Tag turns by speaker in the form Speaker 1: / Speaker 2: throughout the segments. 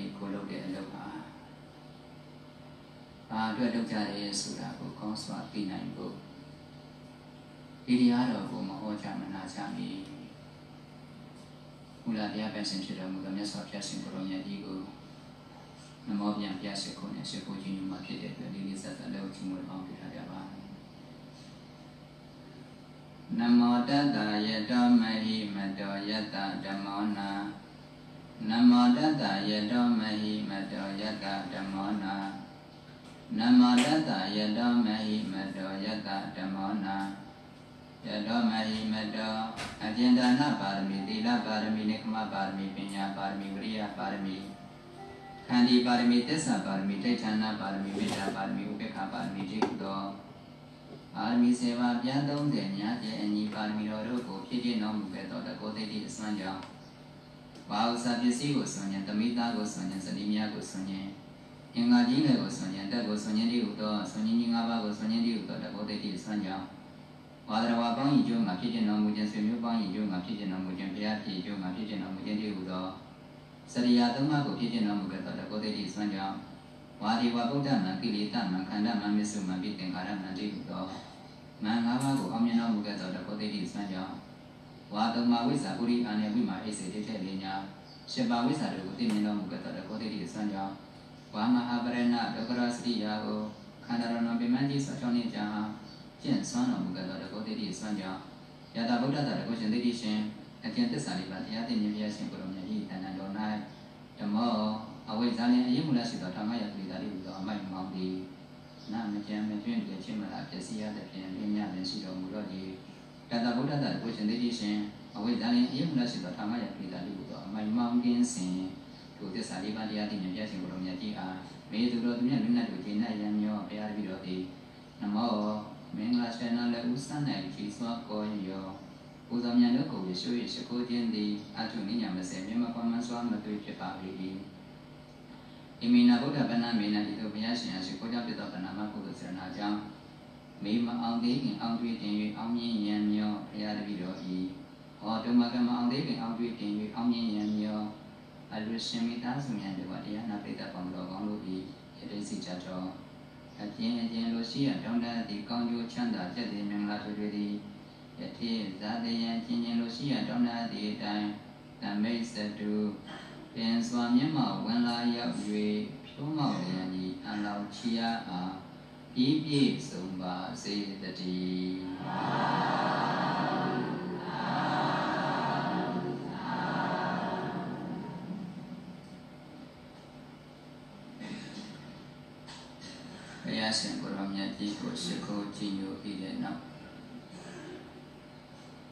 Speaker 1: နေ့ကိုလုပ်တဲ့အလုပ်ဟာဘာအတွက်လုပ်ကြရဲဆိုတာကိုကောင်းစွာသိနိုင်ဖို့ဒီတရားတော်ကိုမဟောကြားမနာကြမီမူလတရားပဲရှင်ဖြစ်တော်မူသောမြတ်စွာဘုရားရှင်ကိုရောမြတ်ကြီးကိုနမောပြန်ပြရှိခိုးနဲ့ရှိခိုးခြင်းယူမှာဖြစ်တဲ့အတွက်ဒီနေ့ဆက်သက်လက်ချီးမွမ်းအောင်ပြုထားကြပါနမောတတ္တယတောမဟိမတောယတ္တဓမ္မောနာ နမောတတ္တယတောမဟိမတောယတ္တဓမ္မောနာနမောတတ္တယတောမဟိမတောယတ္တဓမ္မောနာယတောမဟိမတောအကျဉ်ဒါနပါရမီသီလပါရမီနိကမပါရမီပညာပါရမီဝိရိယပါရမီခန္တီပါရမီသစ္စာပါရမီတိဋ္ဌာနာပါရမီမေတ္တာပါရမီဥပေက္ခပါရမီတိဟုသောပါရမီစေဝပြန်30များဖြင့်အညီပါရမီတော်တို့ကိုဖြည့်ပြည့်တော်မူခဲ့သောတကောတိတိအစွမ်းကြောင့် ဘာဥစားပစ္စည်းကိုဆွမ်းဉဏ်တမိသားကိုဆွမ်းဉဏ်စတိမြားကိုဆွမ်းဉဏ်အင်္ဂါကြီးငယ်ကိုဆွမ်းဉဏ်တက်ကိုဆွမ်းဉဏ်တိဟုသောဆွမ်းဉဏ်ကြီး၅ပါးကိုဆွမ်းဉဏ်တိဟုသောတဘောတိတိဆွမ်းကြောင်းဝါဒရဝါပေါင်းရင်ကျုံငါဖြစ်တဲ့တော်မူခြင်းဆွေမျိုးပေါင်းရင်ကျုံငါဖြစ်တဲ့တော်မူခြင်းဘုရားဖြစ်ကျုံငါဖြစ်တဲ့တော်မူခြင်းတိဟုသောစရိယာသုံးပါးကိုဖြစ်တဲ့တော်မူခဲ့သောတဘောတိတိဆွမ်းကြောင်းဝါဒီဝဗုဒ္ဓမံကိလေသာမံခန္ဓာမံမစ္စုမံပိသင်္ခါရမံတိဟုသောမံ၅ပါးကိုအောင်မြင်တော်မူခဲ့သောတဘောတိတိဆွမ်းကြောင်း ဝါတုံမာဝိဇ္ဇာပုရိအာနေဝိမာအိစေတိတဲ့လေညာရှင်ပါဝိဇ္ဇာတို့ကိုသိမြင်တော်မူခဲ့သောတကောတိတိအစွမ်းကြောင့်ဝါမဟာပရဏဒုက္ခရစရိယာကိုခန္ဓာရဏပိမန္တိဆောချောင်းနေကြကျင့်ဆွမ်းတော်မူခဲ့သောတကောတိတိအစွမ်းကြောင့်ယတာဗုဒ္ဓတာတကောရှင်တိတိရှင်အကျင့်သစ္စာလေးပါတရားသိမြင်ပြရှင်ကိုယ်တော်မြတ်ဤတဏ္ဍာတော်၌ဓမ္မောအဝိဇ္ဇာနှင့်အရေးမူလရှိသောဓမ္မယပိတာလေးဟူသောအမိုက်မောင်းသည်နာမကျမ်းမကျွင့်ပြချင်းမလားပျက်စီးရသဖြင့်လင်းမြလည်းရှိတော်မူတော့ ဒီတတဗုဒ္ဓတာကိုရှင်တိတိရှင်အဝိဇ္ဇာနှင့်အရေးမူလရှိသောဓမ္မယပိတာလေးဟူသောအမိုက်မောင်းကင်းစဉ်ထိုသစ္စာလေးပါးတရားသိမြင်ပြရှင်ကိုယ်တော်မြတ်ကြီးအားမေသူတော်သူမြတ်လူနတ်တို့ကျေနပ်ရံမျောဘုရားတပည့်တော်သည်နမောမင်္ဂလာရှင်နာလည်းဥစံ၌ကြီးစွာကောယောပူဇော်မြတ်တို့ကိုယေရှု၏ရှိခိုးခြင်းသည်အထုနိညာမစေမြတ်မကွန်မစွာမသွေဖြစ်ပါ၏ဣမိနာဗုဒ္ဓဗန္နမေနတိတို့ဘုရားရှင်အရှိခိုးကြပြသောဗန္နမကုသိုလ်စေနာကြောင့် မေမအောင်သေးခင်အောင်တွေ့တင်၍အောင်မြင်ရန်မျောဘုရားတပည့်တော်၏ဟောတုမကမအောင်သေးခင်အောင်တွေ့တင်၍အောင်မြင်ရန်မျောအလူရှင်မိသားစုများတို့တရားနာပိတ္တပေါင်းတော်ကောင်းတို့၏ယတိစီကြတော်အကျဉ်းအကျဉ်းလိုရှိရတောင်းတသည့်ကောင်းကျိုးချမ်းသာကျက်သည်မင်္ဂလာတွေတွေသည်ယတိဇာတယံကျဉ်းကျဉ်းလိုရှိရတောင်းတသည့်အတိုင်းသမိတ်စတုပြန်စွာမျက်မှောက်ဝင်လာရောက်၍ဖြိုးမောက်ရန်ဤအလောင်းချီရအား ဤပြည့်စုံပါစေတည်းဘုရားရှင်ကိုရောမြတ်ကြီးကိုရှိခိုးကြည်ညိုပြီးတဲ့နောက်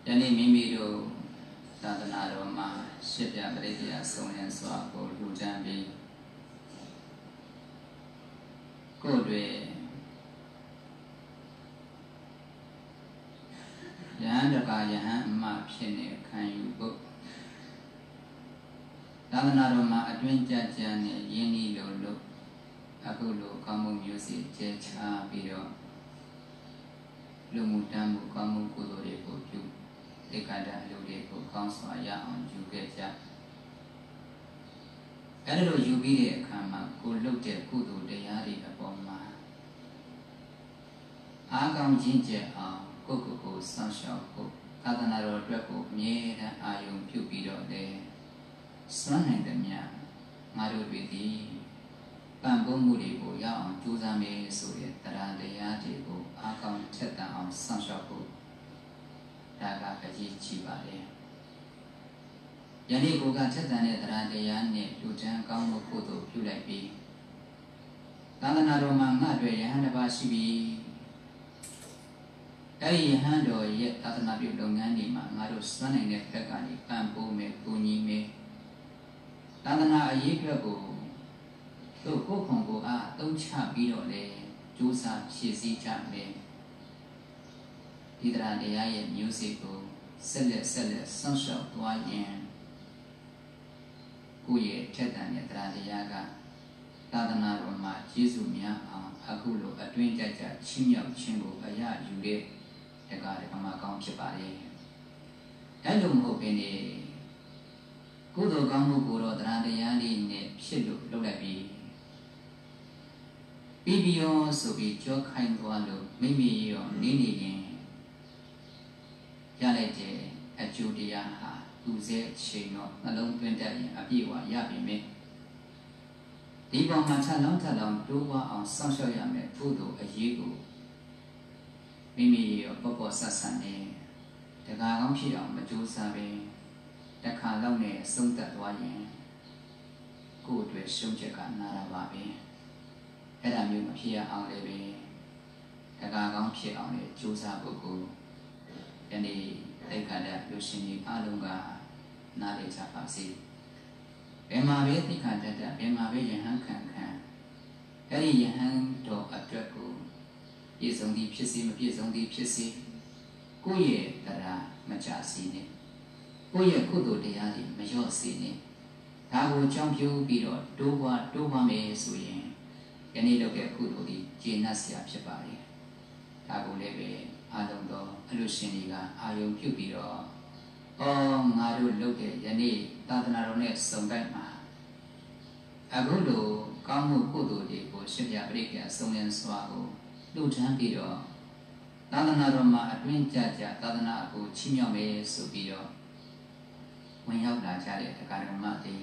Speaker 1: ယနေ့မိမိတို့သာသနာတော်မှာရှစ်ပြပရိတရားဆုံးရစွာကိုလူတန်းပြီးကိုယ်တွေ ယဟန်တကာယဟန်အမဖြစ်နေခံယူဖို့သာသနာတော်မှာအတွင်းကြကြနဲ့ယင်းဤလိုလို့အခုလိုကောင်းမှုမျိုးစီကျဲချပြီးတော့လူမှုတမ်းမှုကောင်းမှုကုသိုလ်တွေကိုပြုဧကတအလုပ်တွေကိုကောင်းစွာရအောင်ယူခဲ့ကြအဲ့ဒါလိုယူပြီးတဲ့အခါမှာကိုလုပ်တဲ့ကုသိုလ်တရားတွေအပေါ်မှာအားကောင်းခြင်းကြအောင် ကိုယ့်ကိုယ်ကိုစောင့်ရှောက်ဖို့သာသနာတော်အတွက်ကိုအမြဲတမ်းအာရုံပြုပြီးတော့လေစွမ်းနိုင်တဲ့မြတ်ငါတို့တွေဒီပံ့ပိုးမှုတွေကိုရအောင်ကြိုးစားမယ်ဆိုတဲ့တရားတရားတွေကိုအားကောင်းထက်သန်အောင်စောင့်ရှောက်ဖို့ဒါကအရေးကြီးပါတယ်ယနေ့ကိုကထက်သန်တဲ့တရားတရားနဲ့လူချမ်းကောင်းမှုကုသိုလ်ပြုလိုက်ပြီးသာသနာတော်မှာငါတွေယဟန်တစ်ပါးရှိပြီ အဲ့ဒီယဟန်တော်ရဲ့သာသနာပြုလုပ်ငန်းတွေမှာငါတို့စွမ်းနိုင်တဲ့ဘက်ကနေပံ့ပိုးမယ်၊ကူညီမယ်သာသနာအရေးအတွက်ကိုသူ့ကိုယ်ခွန်ကိုအားအသုံးချပြီးတော့လေကြိုးစားဖြည့်ဆည်းကြမယ်ဒီတရားတရားရဲ့မျိုးစေ့ကိုဆက်လက်ဆက်လက်ဆောင်းရှောက်သွားရင်ကိုယ့်ရဲ့ထက်သန်တဲ့တရားတရားကသာသနာတော်မှာကျေးဇူးများအောင်အခုလိုအတွင်းကြကြချင်းမြောက်ခြင်းကိုအရယူတဲ့ တက္ကရာဓမ္မကောင်းဖြစ်ပါလေ။အဲလိုမဟုတ်ဘဲနဲ့ကုသိုလ်ကောင်းမှုကိုတော့တရားတရားလေးနဲ့ဖြစ်လို့လုပ်လိုက်ပြီပြီးပြီးရောဆိုပြီးကြောခိုင်းသွားလို့မိမိရောနေနေရင်ရလိုက်တဲ့အကျိုးတရားဟာသူစဲချိန်တော့နှလုံးသွင်းတတ်ရင်အပြည့်အဝရပြီမယ်ဒီပေါ်မှာထပ်လောင်းထပ်လောင်းတိုးဝအောင်စောင့်ရှောက်ရမယ်ကုသိုလ်အရေးကို မိမိရောပေါ့ပေါ့ဆတ်ဆတ်နဲ့တကာကောင်းဖြစ်အောင်မကြိုးစားပဲတခါလောက်နဲ့ဆုံးသက်သွားရင်ကိုယ့်အတွက်ရှုံးချက်ကနာတာပါပဲအဲ့ဒါမျိုးမဖြစ်ရအောင်လည်းပဲတကာကောင်းဖြစ်အောင်လည်းကြိုးစားဖို့ကိုယနေ့တိတ်ခါတဲ့လူရှင်ကြီးအလုံးကနားလည်ကြပါစေဘယ်မှာပဲတိတ်ခါတတ်တတ်ဘယ်မှာပဲယဟန်ခံခံအဲ့ဒီယဟန်တော်အတွက်ကို ပြည့်စုံသည်ဖြစ်စေမပြည့်စုံသည်ဖြစ်စေကိုယ့်ရဲ့တရားမကြစီနဲ့ကိုယ့်ရဲ့ကုသိုလ်တရားတွေမလျော့စေနဲ့ဒါကိုကြောင်းပြူပြီးတော့တိုးပွားတိုးပွားမယ်ဆိုရင်ယနေ့လုပ်တဲ့ကုသိုလ်ဒီကျေနပ်စရာဖြစ်ပါလေဒါကိုလည်းပဲအားလုံးသောအလူရှင်တွေကအာယုံပြုပြီးတော့အော်ငါတို့လုပ်တဲ့ယနေ့သာသနာတော်နဲ့စုံတိုက်မှာအခုလိုကောင်းမှုကုသိုလ်တွေကိုရှင်ပြပရိက္ခအစုံလင်စွာကို လှူဒန်းပြီးတော့သာသနာတော်မှာအတွင်းကြကြသာသနာကိုချီးမြှောက်မယ်ဆိုပြီးတော့ဝင်ရောက်လာကြတဲ့အခါတော်မှာဒီ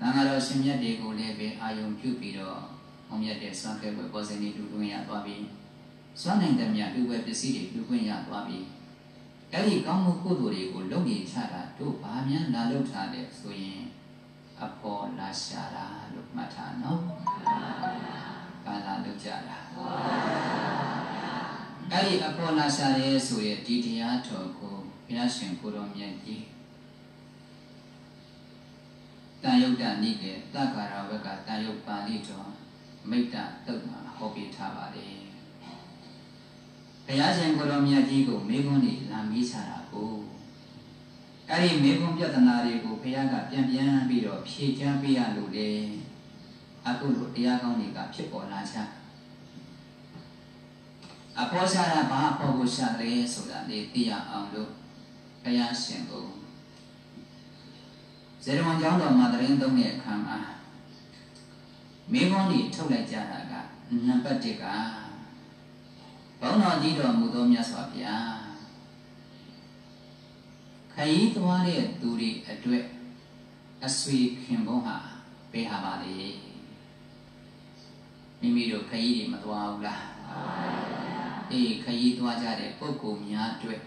Speaker 1: သံဃာတော်ရှင်မြတ်တွေကိုလည်းပဲအာယုံပြုပြီးတော့မောင်မြတ်တဲ့ဆွမ်းခဲဝဲပေါ်စင်နေတူတွင်ရသွားပြီးစွမ်းနိုင်တဲ့မြတ်လူပဲပစ္စည်းတွေလူခွင့်ရသွားပြီးအဲ့ဒီကောင်းမှုကုသိုလ်တွေကိုလုပ်နေချတာတို့ဘာများလာလုပ်ထားတယ်ဆိုရင်အပေါ်လာရှာတာလို့မှတ်ထားနော် ဘာလာလုပ်ကြတာအဲ့ဒီအပေါ်လာရှာရဲဆိုရဲ့ဒီတရားတော်ကိုဘုရားရှင်ကိုတော်မြတ်ကြီးတန်ယုတ်တနိကေတက္ကာရဝကတန်ယုတ်ပါဠိတော်မိတ္တတုတ်မှာဟောပြထားပါတယ်ဘုရားရှင်ကိုတော်မြတ်ကြီးကိုမေခွန်းနေလာမေးချတာကိုအဲ့ဒီမေခွန်းပြဿနာတွေကိုဘုရားကပြန်ပြန်ပြီးတော့ဖြေချမ်းပေးရလို့လေ အခုလိုတရားကောင်းတွေကဖြစ်ပေါ်လာချအပေါ်ရှာတာဘာအပေါ်ကိုရှာတယ်ဆိုတာလေသိရအောင်လို့ဘုရားရှင်ကိုဇေရဝန်ကျောင်းတော်မှာတရင်သုံးတဲ့အခါမှာမေခွန်းတွေထုတ်လိုက်ကြတာကနံပါတ်1ကဘုန်းတော်ကြီးတော်မူသောမြတ်စွာဘုရားခရီးသွားတဲ့သူတွေအတွက်အဆွေခင်ဘုန်းဟာပေးဟာပါလေ မိမိတို့ခရီးတွေမသွားဘူးလားအေးခရီးသွားကြတဲ့ပုဂ္ဂိုလ်များအတွက်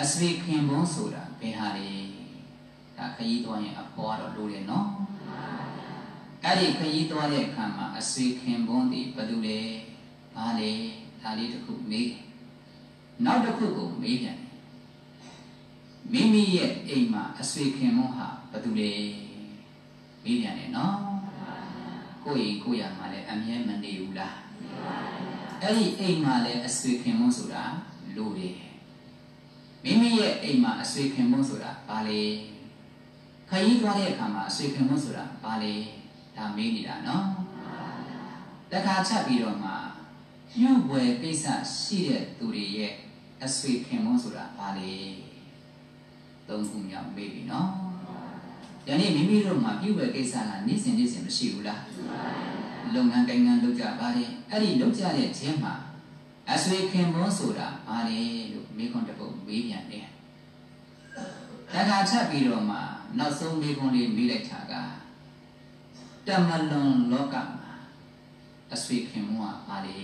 Speaker 1: အဆွေခင်ဘုန်းဆိုတာဘယ်ဟာလေဒါခရီးသွားရင်အပေါ်တော့လိုတယ်နော်အဲ့ဒီခရီးသွားတဲ့အခါမှာအဆွေခင်ဘုန်းဒီဘယ်သူလဲဘာလဲဒါလေးတစ်ခုမေးနောက်တစ်ခုကိုမေးပြန်မိမိရဲ့အိမ်မှာအဆွေခင်မွန်းဟာဘာတူလဲမေးပြန်တယ်နော် ကိုယ့်အိမ်ကိုယ့်ရမှာလည်းအမြဲမနေဘူးလားအဲ့ဒီအိမ်မှာလည်းအဆွေခင်မွန်းဆိုတာလိုတယ်မိမိရဲ့အိမ်မှာအဆွေခင်မွန်းဆိုတာဘာလဲခရီးသွားတဲ့အခါမှာအဆွေခင်မွန်းဆိုတာဘာလဲဒါမေးနေတာနော်တခါချက်ပြီးတော့မှပြုတ်ွယ်ကိစ္စရှိတဲ့သူတွေရဲ့အဆွေခင်မွန်းဆိုတာဘာလဲသုံးခုမြောက်မေးပြီနော် ယနေ့မိမိတို့မှာပြုတ်ွယ်ကိစ္စကနေ့စဉ်နေ့စဉ်မရှိဘူးလားလုပ်ငန်းကိုင်ငန်းလုပ်ကြပါလေအဲ့ဒီလုပ်ကြတဲ့ခြင်းမှာအဆွေခင်မွန်းဆိုတာဘာလဲလို့မေးခွန်းတစ်ပုဒ်မေးပြန်တယ်တခါချက်ပြီးတော့မှနောက်ဆုံးမေးခွန်းလေးမေးလိုက်တာကတမလွန်လောကမှာအဆွေခင်မွန်းကဘာလဲ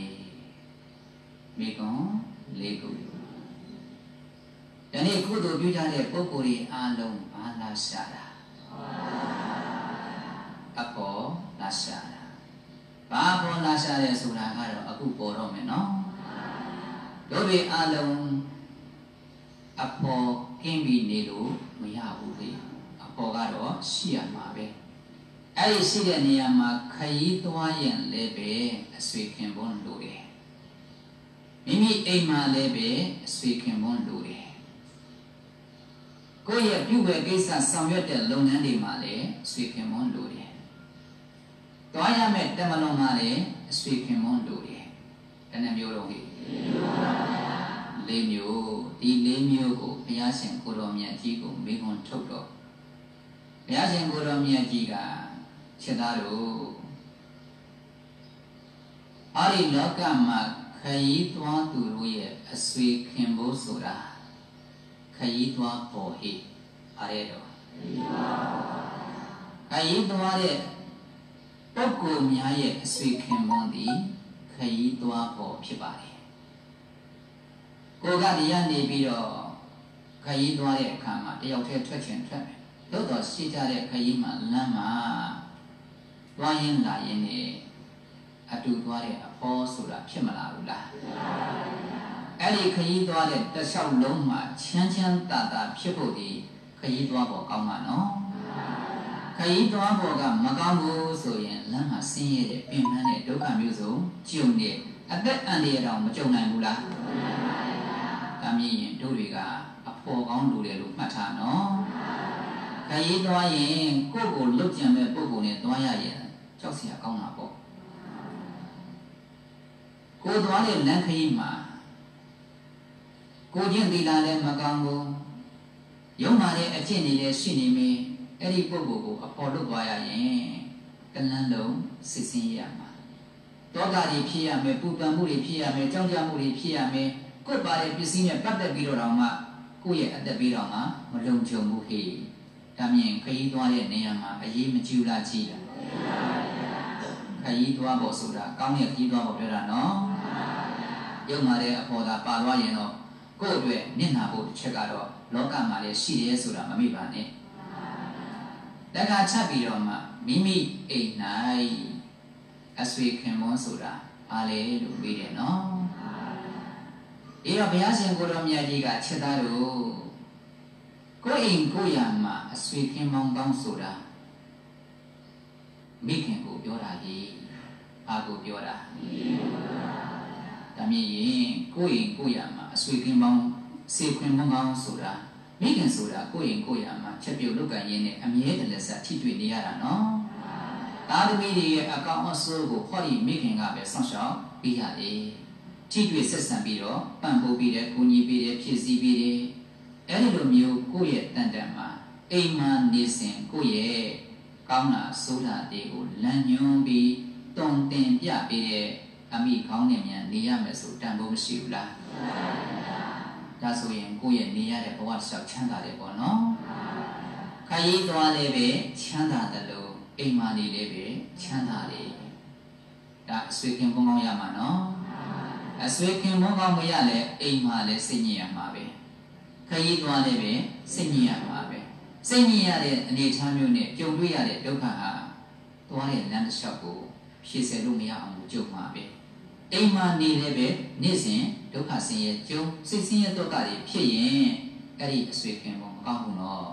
Speaker 1: မိကွန်လေးခုဒီနေ့ကုသိုလ်ပြုကြတဲ့ပုဂ္ဂိုလ်တွေအားလုံးဘာလာရှာတာ အပေါ်လာရှာတာဘာပေါ်လာရှာရဲဆိုတာကတော့အခုပေါ်တော့မယ်နော်တို့တွေအားလုံးအပေါ်ကင်းပြီးနေလို့မရဘူးလေအပေါ်ကတော့ရှိရမှာပဲအဲ့ဒီရှိတဲ့နေရာမှာခရီးသွားရင်လည်းပဲအဆွေခင်ပွန်းလို့တယ်မိမိအိမ်မှာလည်းပဲအဆွေခင်မွန်းလိုတယ် ကိုယ့်ရဲ့ပြုဝယ်ကိစ္စဆောင်ရွက်တဲ့လုပ်ငန်းတွေမှာလည်းအဆွေခင်မွန်းလိုတယ်တွားရမယ့်တမလွန်မှာလည်းအဆွေခင်မွန်းလိုတယ်ဘယ်နှမျိုးတော့ဟိ၄မျိုးဒီ၄မျိုးကိုဘုရားရှင်ကိုတော်မြတ်ကြီးကိုမိခွန်းထုတ်တော့ဘုရားရှင်ကိုတော်မြတ်ကြီးကချက်သားတို့အဲ့ဒီလောကမှာခရီးသွားသူတို့ရဲ့အဆွေခင်ဖို့ဆိုတာ ခရီးသွားပေါ်ဟိအားရတော့ခရီးသွားတဲ့ပုဂ္ဂိုလ်များရဲ့အဆွေခင်ပွန်းသည်ခရီးသွားပေါ်ဖြစ်ပါတယ်ကိုကတရားနေပြီးတော့ခရီးသွားတဲ့အခါမှာတယောက်တည်းထွက်ချင်ထွက်မယ်သို့တော်ရှိကြတဲ့ခရီးမှာလမ်းမှာသွားရင်လာရင်နေအတူသွားတဲ့အဖေါ်ဆိုတာဖြစ်မလာဘူးလား အဲ့ဒီခရီးသွားတဲ့တလျှောက်လုံးမှာချမ်းချမ်းသာသာဖြစ်ဖို့ဒီခရီးသွားဖို့ကောင်းမှာနော်ခရီးသွားဖို့ကမကောင်းဘူးဆိုရင်လမ်းမှာဆင်းရဲတဲ့ပင်ပန်းတဲ့ဒုက္ခမျိုးစုံကြုံနေအသက်အန္တရာယ်တော့မကြုံနိုင်ဘူးလားဒါမြင်ရင်တို့တွေကအဖို့ကောင်းလူတယ်လို့မှတ်ထားနော်ခရီးသွားရင်ကိုယ့်ကိုလွတ်ကြံမဲ့ပုံပုံနဲ့သွားရရင်ကြောက်စရာကောင်းတာပေါ့ကိုသွားတဲ့လမ်းခရီးမှာ ကိုချင်းသီလာလည်းမကောင်းဘူးရုံမာတဲ့အကျင့်တွေလည်းရှိနေမေအဲ့ဒီပုဂ္ဂိုလ်ကိုအပေါ်လွတ်သွားရရင်တလန်းလုံးစစ်စင်းရမှာတောတာတွေဖြစ်ရမယ်ပူပန်မှုတွေဖြစ်ရမယ်ကြောက်ကြမှုတွေဖြစ်ရမယ်ကိုယ်ပါတဲ့ပစ္စည်းနဲ့ပတ်သက်ပြီးတော့တော့မှကိုယ့်ရဲ့အသက်ပြီးတော့မှမလုံခြုံဘူးဟေ့ဒါမြင်ခရီးသွားတဲ့နေရာမှာအရေးမကြီးလားကြီးလားခရီးသွားဖို့ဆိုတာကောင်းတဲ့ခရီးသွားဖို့ပြောတာနော်ရုပ်မာတဲ့အပေါ်သာပါသွားရင်တော့ ကိုယ့်အတွက်နစ်နာဖို့တစ်ချက်ကတော့လောကမှာလည်းရှိတယ်ဆိုတာမမေ့ပါနဲ့တက္ကချက်ပြီးတော့မှမိမိအိမ်၌အဆွေခင်မွန်းဆိုတာအားလေလို့ပြီးတယ်နော်အေးတော့ဘုရားရှင်ကိုတော်မြတ်ကြီးကချက်သားတို့ကိုယ်အိမ်ကိုယ်ရမှာအဆွေခင်မောင်ကောင်းဆိုတာမိခင်ကိုပြောတာကြီးအာကိုပြောတာ ဒါမြင်ရင်ကိုယ်အိမ်ကိုယ်ရမှာအဆွေခင်မောင်စေခွင်မောင်ကောင်းဆိုတာမိခင်ဆိုတာကိုယ့်ရင်ကိုယ့်ရမှာချက်ပြုတ်လုတ်ကန်ရင်းနဲ့အမြဲတလက်ဆက်ထိတွေ့နေရတာနော်သားသမီးတွေရဲ့အကောင်အဆိုးကိုဟောဒီမိခင်ကပဲဆောင်းရှောက်ပြီးရတယ်ထိတွေ့ဆက်ဆံပြီးတော့ပံ့ပိုးပြီးတယ်ကိုကြီးပြီးတယ်ဖြည့်ဆည်းပြီးတယ်အဲ့ဒီလိုမျိုးကိုယ့်ရဲ့တန်တန်မှာအိမ်မှာနေစဉ်ကိုယ့်ရဲ့ကောင်းတာဆိုးတာတွေကိုလမ်းညွှန်းပြီးတုံတင်ပြပေးတဲ့ အမိကောင်းနေမြန်နေရမယ်ဆိုတန်ဖိုးမရှိဘူးလားဒါဆိုရင်ကိုယ့်ရဲ့နေရတဲ့ဘဝတစ်လျှောက်ချမ်းသာတယ်ပေါ့နော်ခရီးသွားလည်းပဲချမ်းသာတယ်လို့အိမ်မှာနေလည်းပဲချမ်းသာတယ်ဒါအဆွေခင်ပုံကောင်းရမှာနော်အဆွေခင်ပုံကောင်းမရလဲအိမ်မှာလည်းစိတ်ညစ်ရမှာပဲခရီးသွားလည်းပဲစိတ်ညစ်ရမှာပဲစိတ်ညစ်ရတဲ့အနေအထားမျိုးနဲ့ကြုံတွေ့ရတဲ့ဒုက္ခဟာသွားတဲ့လမ်းတစ်လျှောက်ကိုဖြည့်ဆည်းလို့မရအောင်ကြုံမှာပဲ အိမ်မှာနေလည်းပဲနေ့စဉ်ဒုက္ခဆင်းရဲကြုံစိတ်ဆင်းရဲဒုက္ခတွေဖြစ်ရင်အဲ့ဒီအဆွေခင်ပုံမကောင်းဘူးနော်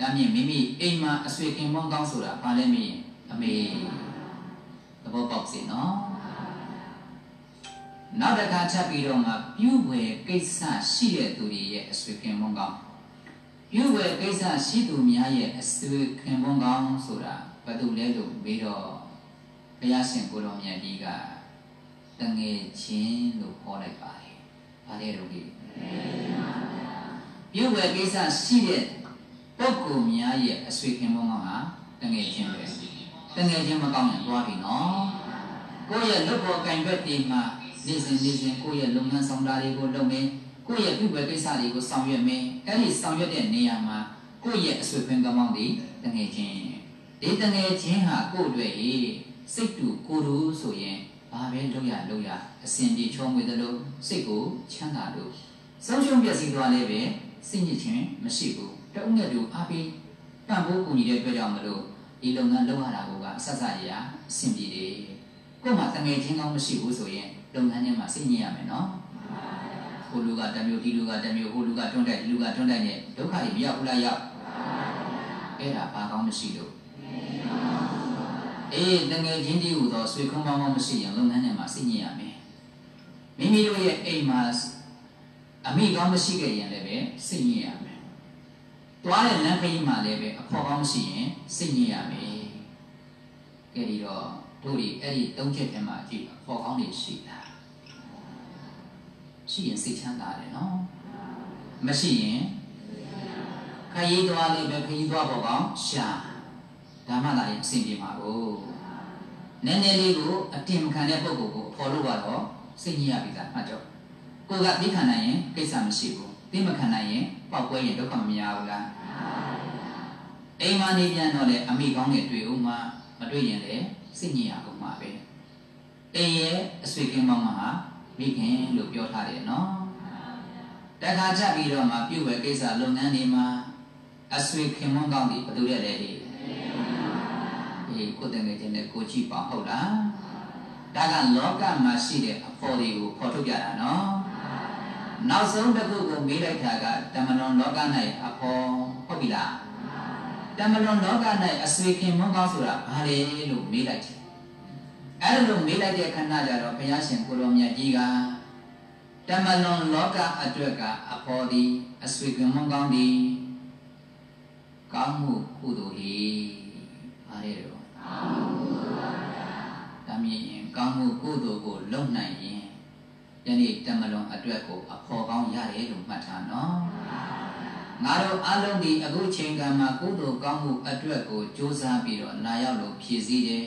Speaker 1: ဒါမြင်မိမိအိမ်မှာအဆွေခင်ပုံကောင်းဆိုတာဘာလဲမင်းအမေသဘောပေါက်စေနော်နောက်တစ်ခါချက်ပြီးတော့မှပြုဝယ်ကိစ္စရှိတဲ့သူတွေရဲ့အဆွေခင်ပုံကောင်းပြုဝယ်ကိစ္စရှိသူများရဲ့အဆွေခင်ပုံကောင်းဆိုတာဘာလို့လဲလို့ပြီးတော့ဘုရားရှင်ကိုတော်မြတ်ကြီးက တငယ်ချင်းလို့ခေါ်လိုက်ပါတယ်။ဘာလဲတော့ဒီပြုဝယ်ကိစ္စရှိတဲ့ပုဂ္ဂိုလ်များရဲ့အဆွေခင်မုန်းကောင်ဟာတငယ်ချင်းပဲ။တငယ်ချင်းမကောင်းရင်သွားပြီနော်။ကိုယ့်ရဲ့လုပ်ပေါ်ကင်ဘက်တွေမှာနေ့စဉ်နေ့စဉ်ကိုယ့်ရဲ့လုပ်ငန်းဆောင်တာတွေကိုလုပ်နေကိုယ့်ရဲ့ပြုဝယ်ကိစ္စတွေကိုဆောင်ရွက်မယ်။အဲ့ဒီဆောင်ရွက်တဲ့နေရာမှာကိုယ့်ရဲ့အဆွေခင်ကောင်တွေတငယ်ချင်းဒီတငယ်ချင်းဟာကိုယ့်အတွက်စိတ်တူကိုယ်တူဆိုရင် ဘာပဲလုပ်ရလုပ်ရအစဉ်ပြေချောမွေသလိုစိတ်ကိုချမ်းသာလို့ဆုံးရှုံးပြည့်စည်သွားလည်းပဲစိတ်ညစ်ခြင်းမရှိဘူးတအုပ်နဲ့တူအားပေးပံ့ပိုးကူညီတဲ့အတွက်ကြောင့်မလို့ဒီလုပ်ငန်းလုပ်ရတာကအဆက်ဆက်ရအဆင်ပြေတယ်ကို့မှာတငယ်ချင်းကောင်းမရှိဘူးဆိုရင်လုပ်ငန်းထဲမှာစိတ်ညစ်ရမယ်နော်ဟိုလူကတမျိုးဒီလူကတမျိုးဟိုလူကတွန်းတိုက်ဒီလူကတွန်းတိုက်နဲ့ဒုက္ခတွေမရောက်ဘူးလားရောက်အဲ့ဒါဘာကောင်းမရှိလို့ အေးတငယ်ချင်းတည်းဟူသောဆွေခွန်းပေါင်းမရှိရင်လုပ်ငန်းထဲမှာစိတ်ညစ်ရမယ်မိမိတို့ရဲ့အိမ်မှာအမိကောင်းမရှိခဲ့ရင်လည်းပဲစိတ်ညစ်ရမယ်တွားတဲ့လမ်းခရီးမှာလည်းပဲအဖို့ကောင်းမရှိရင်စိတ်ညစ်ရမယ်ကဲဒီတော့တို့ဒီအဲ့ဒီသုံးချက်ထဲမှာကြည့်အဖို့ကောင်းတွေရှိလား
Speaker 2: ရှိရင်စိတ်ချမ်းသာတယ်နော်မရှိရင်ခရီးသွားလေးပဲခရီးသွားဖို့ကောင်းရှာ ဓမ္မသာရင်အဆင်ပြေမှာကိုနည်းနည်းလေးကိုအတင်မခံတဲ့ပုံကိုကိုဖော်လို့ကတော့စိတ်ညစ်ရပြီသားမှတ်ကြောကိုကသိခံနိုင်ရင်ကိစ္စမရှိဘူးသိမခံနိုင်ရင်ပောက်ကွဲရင်ဒုက္ခမများဘူးလားအိမ်မနေပြန်တော့လေအမိကောင်းနဲ့တွေ့ဦးမှမတွေ့ရင်လေစိတ်ညစ်ရအောင်ပါပဲအိမ်ရဲ့အဆွေကင်းမောင်းမှာမိခင်လို့ပြောထားတယ်နော်တခါချက်ပြီးတော့မှပြုတ်ဝဲကိစ္စလုပ်ငန်းတွေမှာအဆွေခင်မွန်းကောင်းတွေဘယ်သူရဲ့လဲ ဒီအေးကိုယ်တငယ်ချင်းနဲ့ကိုကြည့်ပါဟုတ်လားဒါကလောကမှာရှိတဲ့အဖို့တွေကိုဖော်ထုတ်ကြတာနော်နောက်ဆုံးတစ်ခုကိုမေးလိုက်တာကတမလွန်လောက၌အဖို့ဟုတ်ပြီလားတမလွန်လောက၌အဆွေခင်မွန်းကောင်းဆိုတာဘာလဲလို့မေးလိုက်တယ်အဲ့လိုမေးလိုက်တဲ့ခဏကျတော့ဘုရားရှင်ကိုရောမြတ်ကြီးကတမလွန်လောကအတွက်ကအဖို့ဒီအဆွေခင်မွန်းကောင်းဒီကောင်းမှုကုသိုလ်ဟိဘာလဲတော့ မြင်ရင်ကောင်းမှုကုသိုလ်ကိုလုပ်နိုင်ရင်ယနေ့တမလွန်အတွက်ကိုအဖို့ကောင်းရတယ်လို့မှတ်ထားနော်ငါတို့အလုံးဒီအခုချိန်ကမှာကုသိုလ်ကောင်းမှုအတွက်ကိုကြိုးစားပြီးတော့လာရောက်လို့ဖြည့်ဆည်းတယ်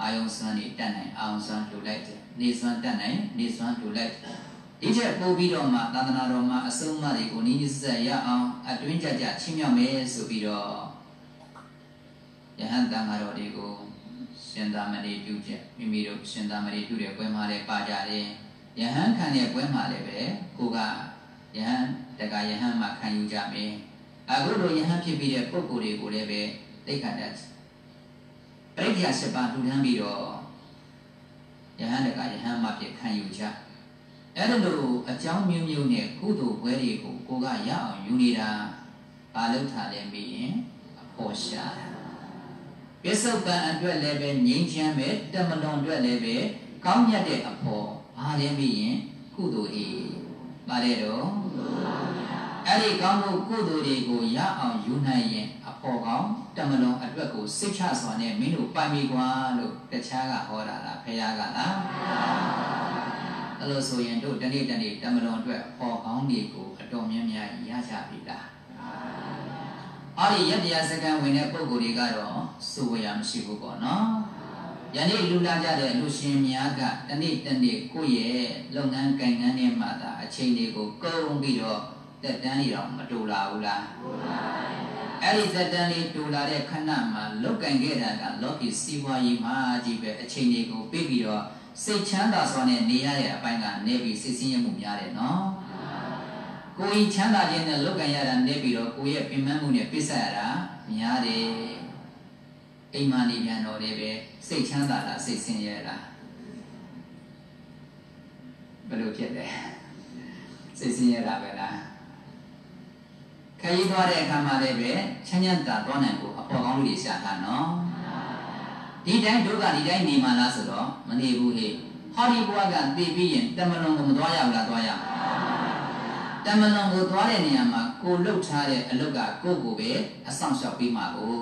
Speaker 2: အာယုံစွမ်းနေတတ်နိုင်အောင်စွမ်းလှူလိုက်တယ်နေစွမ်းတတ်နိုင်နေစွမ်းလှူလိုက်တယ်ဒီချက်ပို့ပြီးတော့မှသာသနာတော်မှာအစုံအမတွေကိုနီးနီးဆက်ရအောင်အတွင်းကြကြချင်းမြောက်မယ်ဆိုပြီးတော့ယဟန်တန်ဃာတော်တွေကို ရှင်သာမဏေပြုချက်မိမိတို့ရှင်သာမဏေပြုတဲ့ပွဲမှာလည်းပါကြတယ်ယဟန်ခံတဲ့ပွဲမှာလည်းပဲကိုကယဟန်တက္ကယဟန်မှာခံယူကြမယ်အခုလိုယဟန်ဖြစ်ပြီးတဲ့ပုဂ္ဂိုလ်တွေကိုလည်းပဲသိက္ခာတတ်ပရိက္ခာ7ပါးထူထမ်းပြီးတော့ယဟန်တက္ကယဟန်မှာဖြစ်ခံယူကြအဲ့ဒါလိုအကြောင်းမျိုးမျိုးနဲ့ကုသိုလ်ပွဲတွေကိုကိုကရအောင်ယူနေတာဘာလို့ထားလဲမေးရင်အဖို့ရှာတာ ပစ္စုပန်အတွက်လည်းပဲငြိမ်းချမ်းပဲတမလွန်အတွက်လည်းပဲကောင်းမြတ်တဲ့အဖို့ဘာလဲမေးရင်ကုသိုလ်ဤပါလေတော့အဲ့ဒီကောင်းမှုကုသိုလ်တွေကိုရအောင်ယူနိုင်ရင်အဖို့ကောင်းတမလွန်အတွက်ကိုစိတ်ချစွာနဲ့မင်းတို့ပိုင်ပြီကွာလို့တခြားကဟောတာလားဖခင်ကလားအဲ့လိုဆိုရင်တို့တနေ့တနေ့တမလွန်အတွက်ဟောကောင်းတွေကိုအတော်များများရကြပြီလား အဲ့ဒီယတ္တရားစကံဝင်တဲ့ပုံကိုယ်တွေကတော့စိုးဝရမရှိဘူးပေါ့နော်ယနေ့လူလာကြတဲ့လူရှင်များကတနေ့တနေ့ကိုယ့်ရဲ့လုပ်ငန်းကိုင်ငန်းတွေမှာဒါအချိန်တွေကိုကုန်ပြီးတော့တက်တန်းနေတော့မတူလာဘူးလားတူပါပါအဲ့ဒီသက်တမ်းလေးတူလာတဲ့ခဏမှာလုတ်ကင်ခဲ့တာကလောကီစီးပွားရေးမှာကြီးပဲအချိန်တွေကိုပြပြီးတော့စိတ်ချမ်းသာစွာနဲ့နေရတဲ့အပိုင်းကနေပြီးစိတ်ဆင်းရဲမှုများတယ်နော် ကိုယ်ချမ်းသာခြင်းနဲ့လုတ်ကန်ရတာနေပြီးတော့ကိုယ်ရဲ့ပြင်ပန်းမှုနဲ့ပြစ်ဆက်ရတာများတယ်အိမ်မနေပြန်တော့လည်းပဲစိတ်ချမ်းသာလားစိတ်ဆင်းရဲလားဘယ်လိုဖြစ်လဲစိတ်ဆင်းရဲတာပဲလားခရီးသွားတဲ့အခါမှာလည်းပဲချမ်းချမ်းသာသွားနိုင်ဖို့အဖို့ကောင်းလူတွေရှာတာနော်ဒီတိုင်းဒုက္ခဒီတိုင်းနေမှလားဆိုတော့မနေဘူးဟေ့ဟောဒီဘဝကသိပြီးရင်တမလွန်ကိုမသွားရဘူးလားသွားရ တမလွန်ကိုသွားတဲ့နေရာမှာကိုလှုပ်ထားတဲ့အလုတ်ကကိုကိုပဲအဆောင်လျှောက်ပြီးမှာကို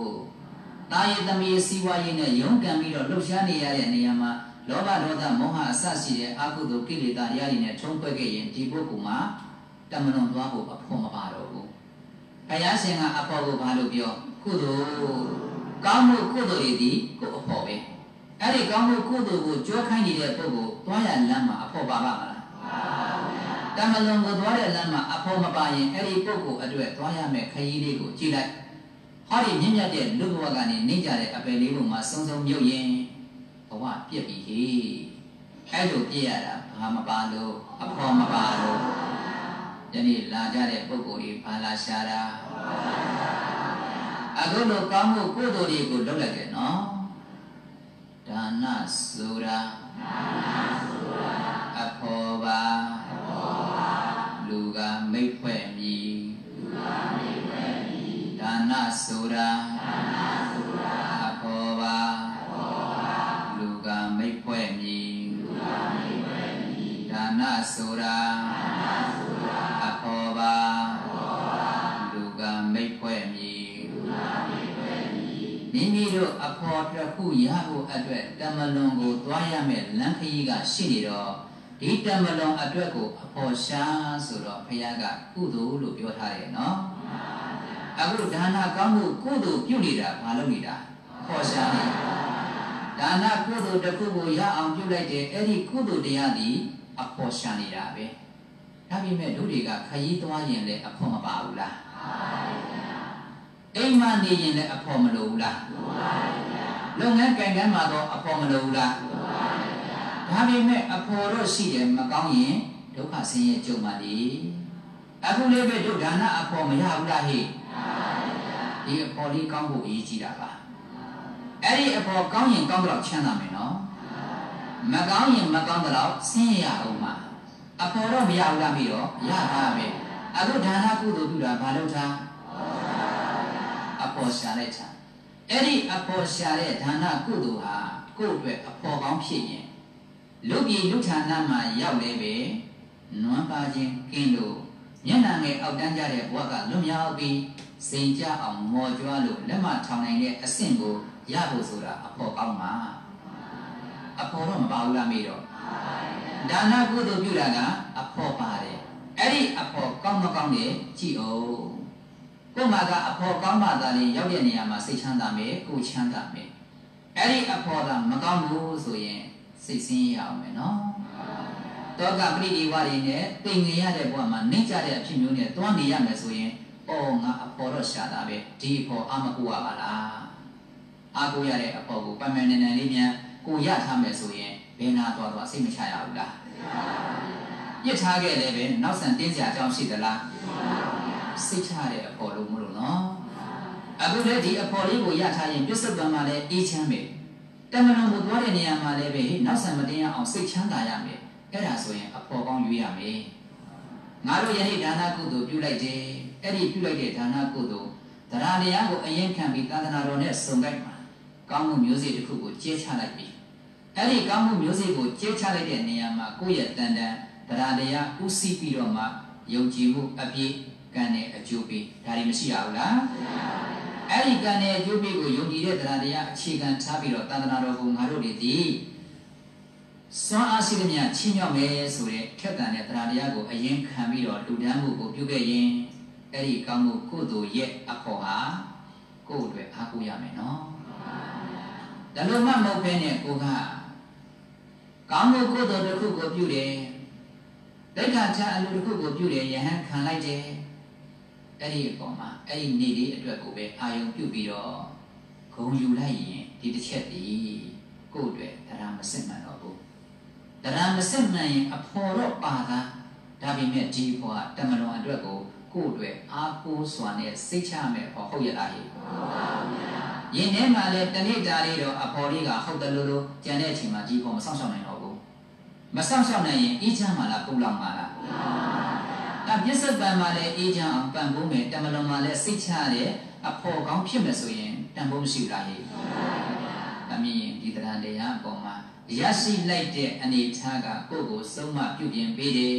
Speaker 2: တာယသမီးစီဝါရေးနဲ့ရုန်းကန်ပြီးတော့လှုပ်ရှားနေရတဲ့နေရာမှာလောဘဒေါသမောဟအစရှိတဲ့အကုသိုလ်ကိလေသာတရားတွေနဲ့ထုံးဖွဲ့ခဲ့ရင်ဒီပုဂ္ဂိုလ်မှာတမလွန်သွားဖို့အဖို့မပါတော့ဘူးဘုရားရှင်ကအဖို့ကိုဘာလို့ပြောကုသိုလ်ကောင်းမှုကုသိုလ်တွေဒီကိုအဖို့ပဲအဲ့ဒီကောင်းမှုကုသိုလ်ကိုကြိုးခိုင်းနေတဲ့ပုဂ္ဂိုလ်သွားရလမ်းမှာအဖို့ပါပါမလား တမလွန်ကိုသွားတဲ့လမ်းမှာအဖို့မပါရင်အဲ့ဒီပုဂ္ဂိုလ်အတွက်သွားရမယ့်ခရီးလေးကိုကြည့်လိုက်ဟောဒီမြင့်မြတ်တဲ့လူဘဝကနေနေကြတဲ့အပယ်လေးပုံမှာစုံစုံမြုပ်ရင်ဘဝပြည့်ပြီဟေ့အဲ့လိုပြည့်ရတာဘာမပါလို့အဖို့မပါလို့ယနေ့လာကြတဲ့ပုဂ္ဂိုလ်တွေဘာလာရှာတာအခုလိုကောင်းမှုကုသိုလ်တွေကိုလုပ်လိုက်တယ်နော်ဒါနဆိုတာဒါနဆိုတာအဖော်ပါအဖော်ပါ လူကမိတ်ဖွဲ့မြည်လူကမိတ်ဖွဲ့မြည်ဒါနဆိုတာဒါနဆိုတာအဖော်ပါအဖော်ပါလူကမိတ်ဖွဲ့မြည်လူကမိတ်ဖွဲ့မြည်ဒါနဆိုတာဒါနဆိုတာအဖော်ပါအဖော်ပါလူကမိတ်ဖွဲ့မြည်မိမိတို့အဖော်တစ်ခုရဖို့အတွက်တမလွန်ကိုသွားရမယ်လမ်းခရီးကရှိနေတော့ ဒီတမလွန်အတွက်ကိုအဖို့ရှားဆိုတော့ဘုရားကကုသိုလ်လို့ပြောထားတယ်နော်အခုဒါနကောင်းမှုကုသိုလ်ပြုနေတာဘာလို့နေတာဖော်ရှားနေတာဒါနကုသိုလ်တစ်ခုကိုရအောင်ပြုလိုက်တယ်အဲ့ဒီကုသိုလ်တရားသည်အဖို့ရှားနေတာပဲဒါပေမဲ့တို့တွေကခရီးသွားရင်လည်းအဖို့မပါဘူးလားအိမ်မနေရင်လည်းအဖို့မလိုဘူးလားလုပ်ငန်းကံကန်းမှာတော့အဖို့မလိုဘူးလား ဒါပေမဲ့အဖို့တော့ရှိတယ်မကောင်းရင်ဒုက္ခဆင်းရဲကြုံပါလေအခုလေးပဲတို့ဒါနအဖို့မရဘူးလားဟိဒီအဖို့လေးကောင်းဖို့အရေးကြီးတာပါအဲ့ဒီအဖို့ကောင်းရင်ကောင်းတော့ချမ်းသာမယ်နော်မကောင်းရင်မကောင်းတော့ဆင်းရဲရအောင်ပါအဖို့တော့မရဘူးလားမိတော့ရတာပဲအခုဒါနကုသိုလ်ပြုတာဘာလို့ထားအဖို့ရှာလိုက်ချာအဲ့ဒီအဖို့ရှာတဲ့ဒါနကုသိုလ်ဟာကိုယ့်အတွက်အဖို့ကောင်းဖြစ်ရင် လူပြည်လူဌာနမှာရောက်လဲပဲနွမ်းပါခြင်းကင်းလို့မျက်နှာငယ်အောက်တန်းကြတဲ့ဘဝကလွတ်မြောက်ပြီးစိန်ကြအောင်မော်ကြွားလို့လက်မထောင်နိုင်တဲ့အဆင့်ကိုရဖို့ဆိုတာအဖို့ကောင်းမှာအဖို့တော့မပါဘူးလားမေတော့ဒါနကုသိုလ်ပြုတာကအဖို့ပါတယ်အဲ့ဒီအဖို့ကောင်းမကောင်းတဲ့ကြည့်အောင်ကိုယ်မှာကအဖို့ကောင်းမှသာလေရောက်တဲ့နေရာမှာစိတ်ချမ်းသာမယ်ကိုယ်ချမ်းသာမယ်အဲ့ဒီအဖို့ကမကောင်းဘူးဆိုရင် စိတ်ဆင်းရအောင်မယ်နော်တောကပရိဒီဝတွေနဲ့တိမ်ငရတဲ့ဘဝမှာနှိမ့်ကြတဲ့အဖြစ်မျိုးနဲ့တွန်းနေရမယ်ဆိုရင်အော်ငါအပေါ်တော့ရှာတာပဲဒီအပေါ်အမကူရပါလားအာကိုရတဲ့အပေါ်ကိုပန်ပန်နေနေလေးမြန်ကိုရထားမယ်ဆိုရင်ဘယ်နာသွားတော့စိတ်မချရဘူးလားပြစ်ထားခဲ့လည်းပဲနောက်ဆန်တင်းစရာအကြောင်းရှိသလားစိတ်ချတဲ့အပေါ်လို့မလို့နော်အခုလည်းဒီအပေါ်လေးကိုရထားရင်ပြစ္ဆုတ်ပံမှာလည်းအေးချမ်းပဲ တမန်တော်ကိုသွားတဲ့နေရာမှာလည်းပဲနောက်ဆံမတင်ရအောင်စိတ်ချမ်းသာရမယ်အဲ့ဒါဆိုရင်အပေါ်ကောင်းရွေးရမယ်ငါတို့ယနေ့ဒါနကုသိုလ်ပြုလိုက်တယ်အဲ့ဒီပြုလိုက်တဲ့ဒါနကုသိုလ်တရားတရားကိုအရင်ခံပြီးသာသနာတော်နဲ့စုံကိုက်မှာကောင်းမှုမျိုးစေ့တစ်ခုကိုကျဲချလိုက်ပြီအဲ့ဒီကောင်းမှုမျိုးစေ့ကိုကျဲချလိုက်တဲ့နေရာမှာကိုယ့်ရဲ့တန်တန်တရားတရားဥသိပြီးတော့မှယုံကြည်မှုအပြည့်ကံနဲ့အကျိုးပေးဒါတွေမရှိရဘူးလား အဲ့ဒီကံနဲ့အကျိုးပေးကိုယုံကြည်တဲ့တရားတရားအခြေခံထားပြီးတော့သာသနာတော်ကိုငါတို့တွေဒီစွမ်းအားရှိသမျှချင်းမြောက်မယ်ဆိုတဲ့ထက်တန်တဲ့တရားတရားကိုအရင်ခံပြီးတော့လူဒန်းမှုကိုပြုခဲ့ရင်အဲ့ဒီကောင်းမှုကုသိုလ်ရဲ့အဖို့ဟာကိုယ့်အတွက်အားကိုးရမယ်နော်ဒါလို့မှမဟုတ်ဘဲနဲ့ကိုကကောင်းမှုကုသိုလ်တစ်ခုကိုပြုတယ်လက်ခံချအလိုတစ်ခုကိုပြုတယ်ယဟန်ခံလိုက်တယ် အဲ့ဒီအပေါ်မှာအဲ့ဒီနေ့လေးအတွက်ကိုပဲအာယုံပြုပြီးတော့ဂုံယူလိုက်ရင်ဒီတစ်ချက်ဒီကိုယ့်အတွက်တရားမစစ်မှန်တော့ဘူးတရားမစစ်မှန်ရင်အဖော်တော့ပါတာဒါပေမဲ့ဒီဘွားတမလွန်အတွက်ကိုကိုယ့်အတွက်အားကိုးစွာနဲ့စိတ်ချမယ်ဟောဟုတ်ရလားဟိဟုတ်ပါဘူးယင်ထဲမှာလည်းတနေ့တာလေးတော့အဖော်လေးကဟုတ်တယ်လို့လို့ကြံတဲ့အချိန်မှာဒီဘွားမဆောင်ရှောက်နိုင်တော့ဘူးမဆောင်ရှောက်နိုင်ရင်အေးချမ်းမှလားပူလောင်မှလား မှန်ပါဘူးဒါပြစ္ဆုတ်ပံမှာလည်းအေးချမ်းအောင်ပံ့ပိုးမယ်တမလွန်မှာလည်းစိတ်ချတဲ့အဖော်ကောင်းဖြစ်မယ်ဆိုရင်တန်ဖိုးမရှိဘူးလားဟိမှန်ပါဘူးဒါမြင်ဒီတရားတရားအပေါ်မှာရရှိလိုက်တဲ့အနေထားကကိုယ့်ကိုဆုံးမပြုပြင်ပေးတယ်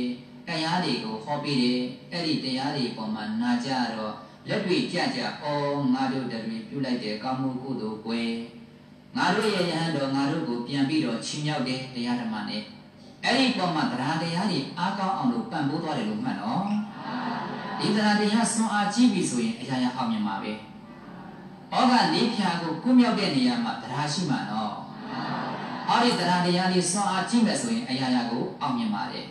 Speaker 2: တရားတွေကိုဟောပေးတယ်အဲ့ဒီတရားတွေပေါ်မှာနာကြတော့လက်တွေကြကြအော်ငါတို့တည်းပြုလိုက်တဲ့ကောင်းမှုကုသိုလ်ပွဲငါတို့ရဲ့ယဟန်တော်ငါတို့ကိုပြန်ပြီးတော့ချီးမြှောက်တယ်တရားဓမ္မနဲ့ အဲ့ဒီပေါ်မှာတရားတရားတွေအားကောင်းအောင်လို့ပံ့ပိုးသွားတယ်လို့မှတ်နော်ဒီတရားတရားဆွမ်းအားကြီးပြီဆိုရင်အရာရာအောင်မြင်ပါပဲဩဃလေးဖြာကိုကုမြောက်တဲ့နေရာမှာတရားရှိမှနော်အဲ့ဒီတရားတရားလေးဆွမ်းအားကြီးမယ်ဆိုရင်အရာရာကိုအောင်မြင်ပါတယ်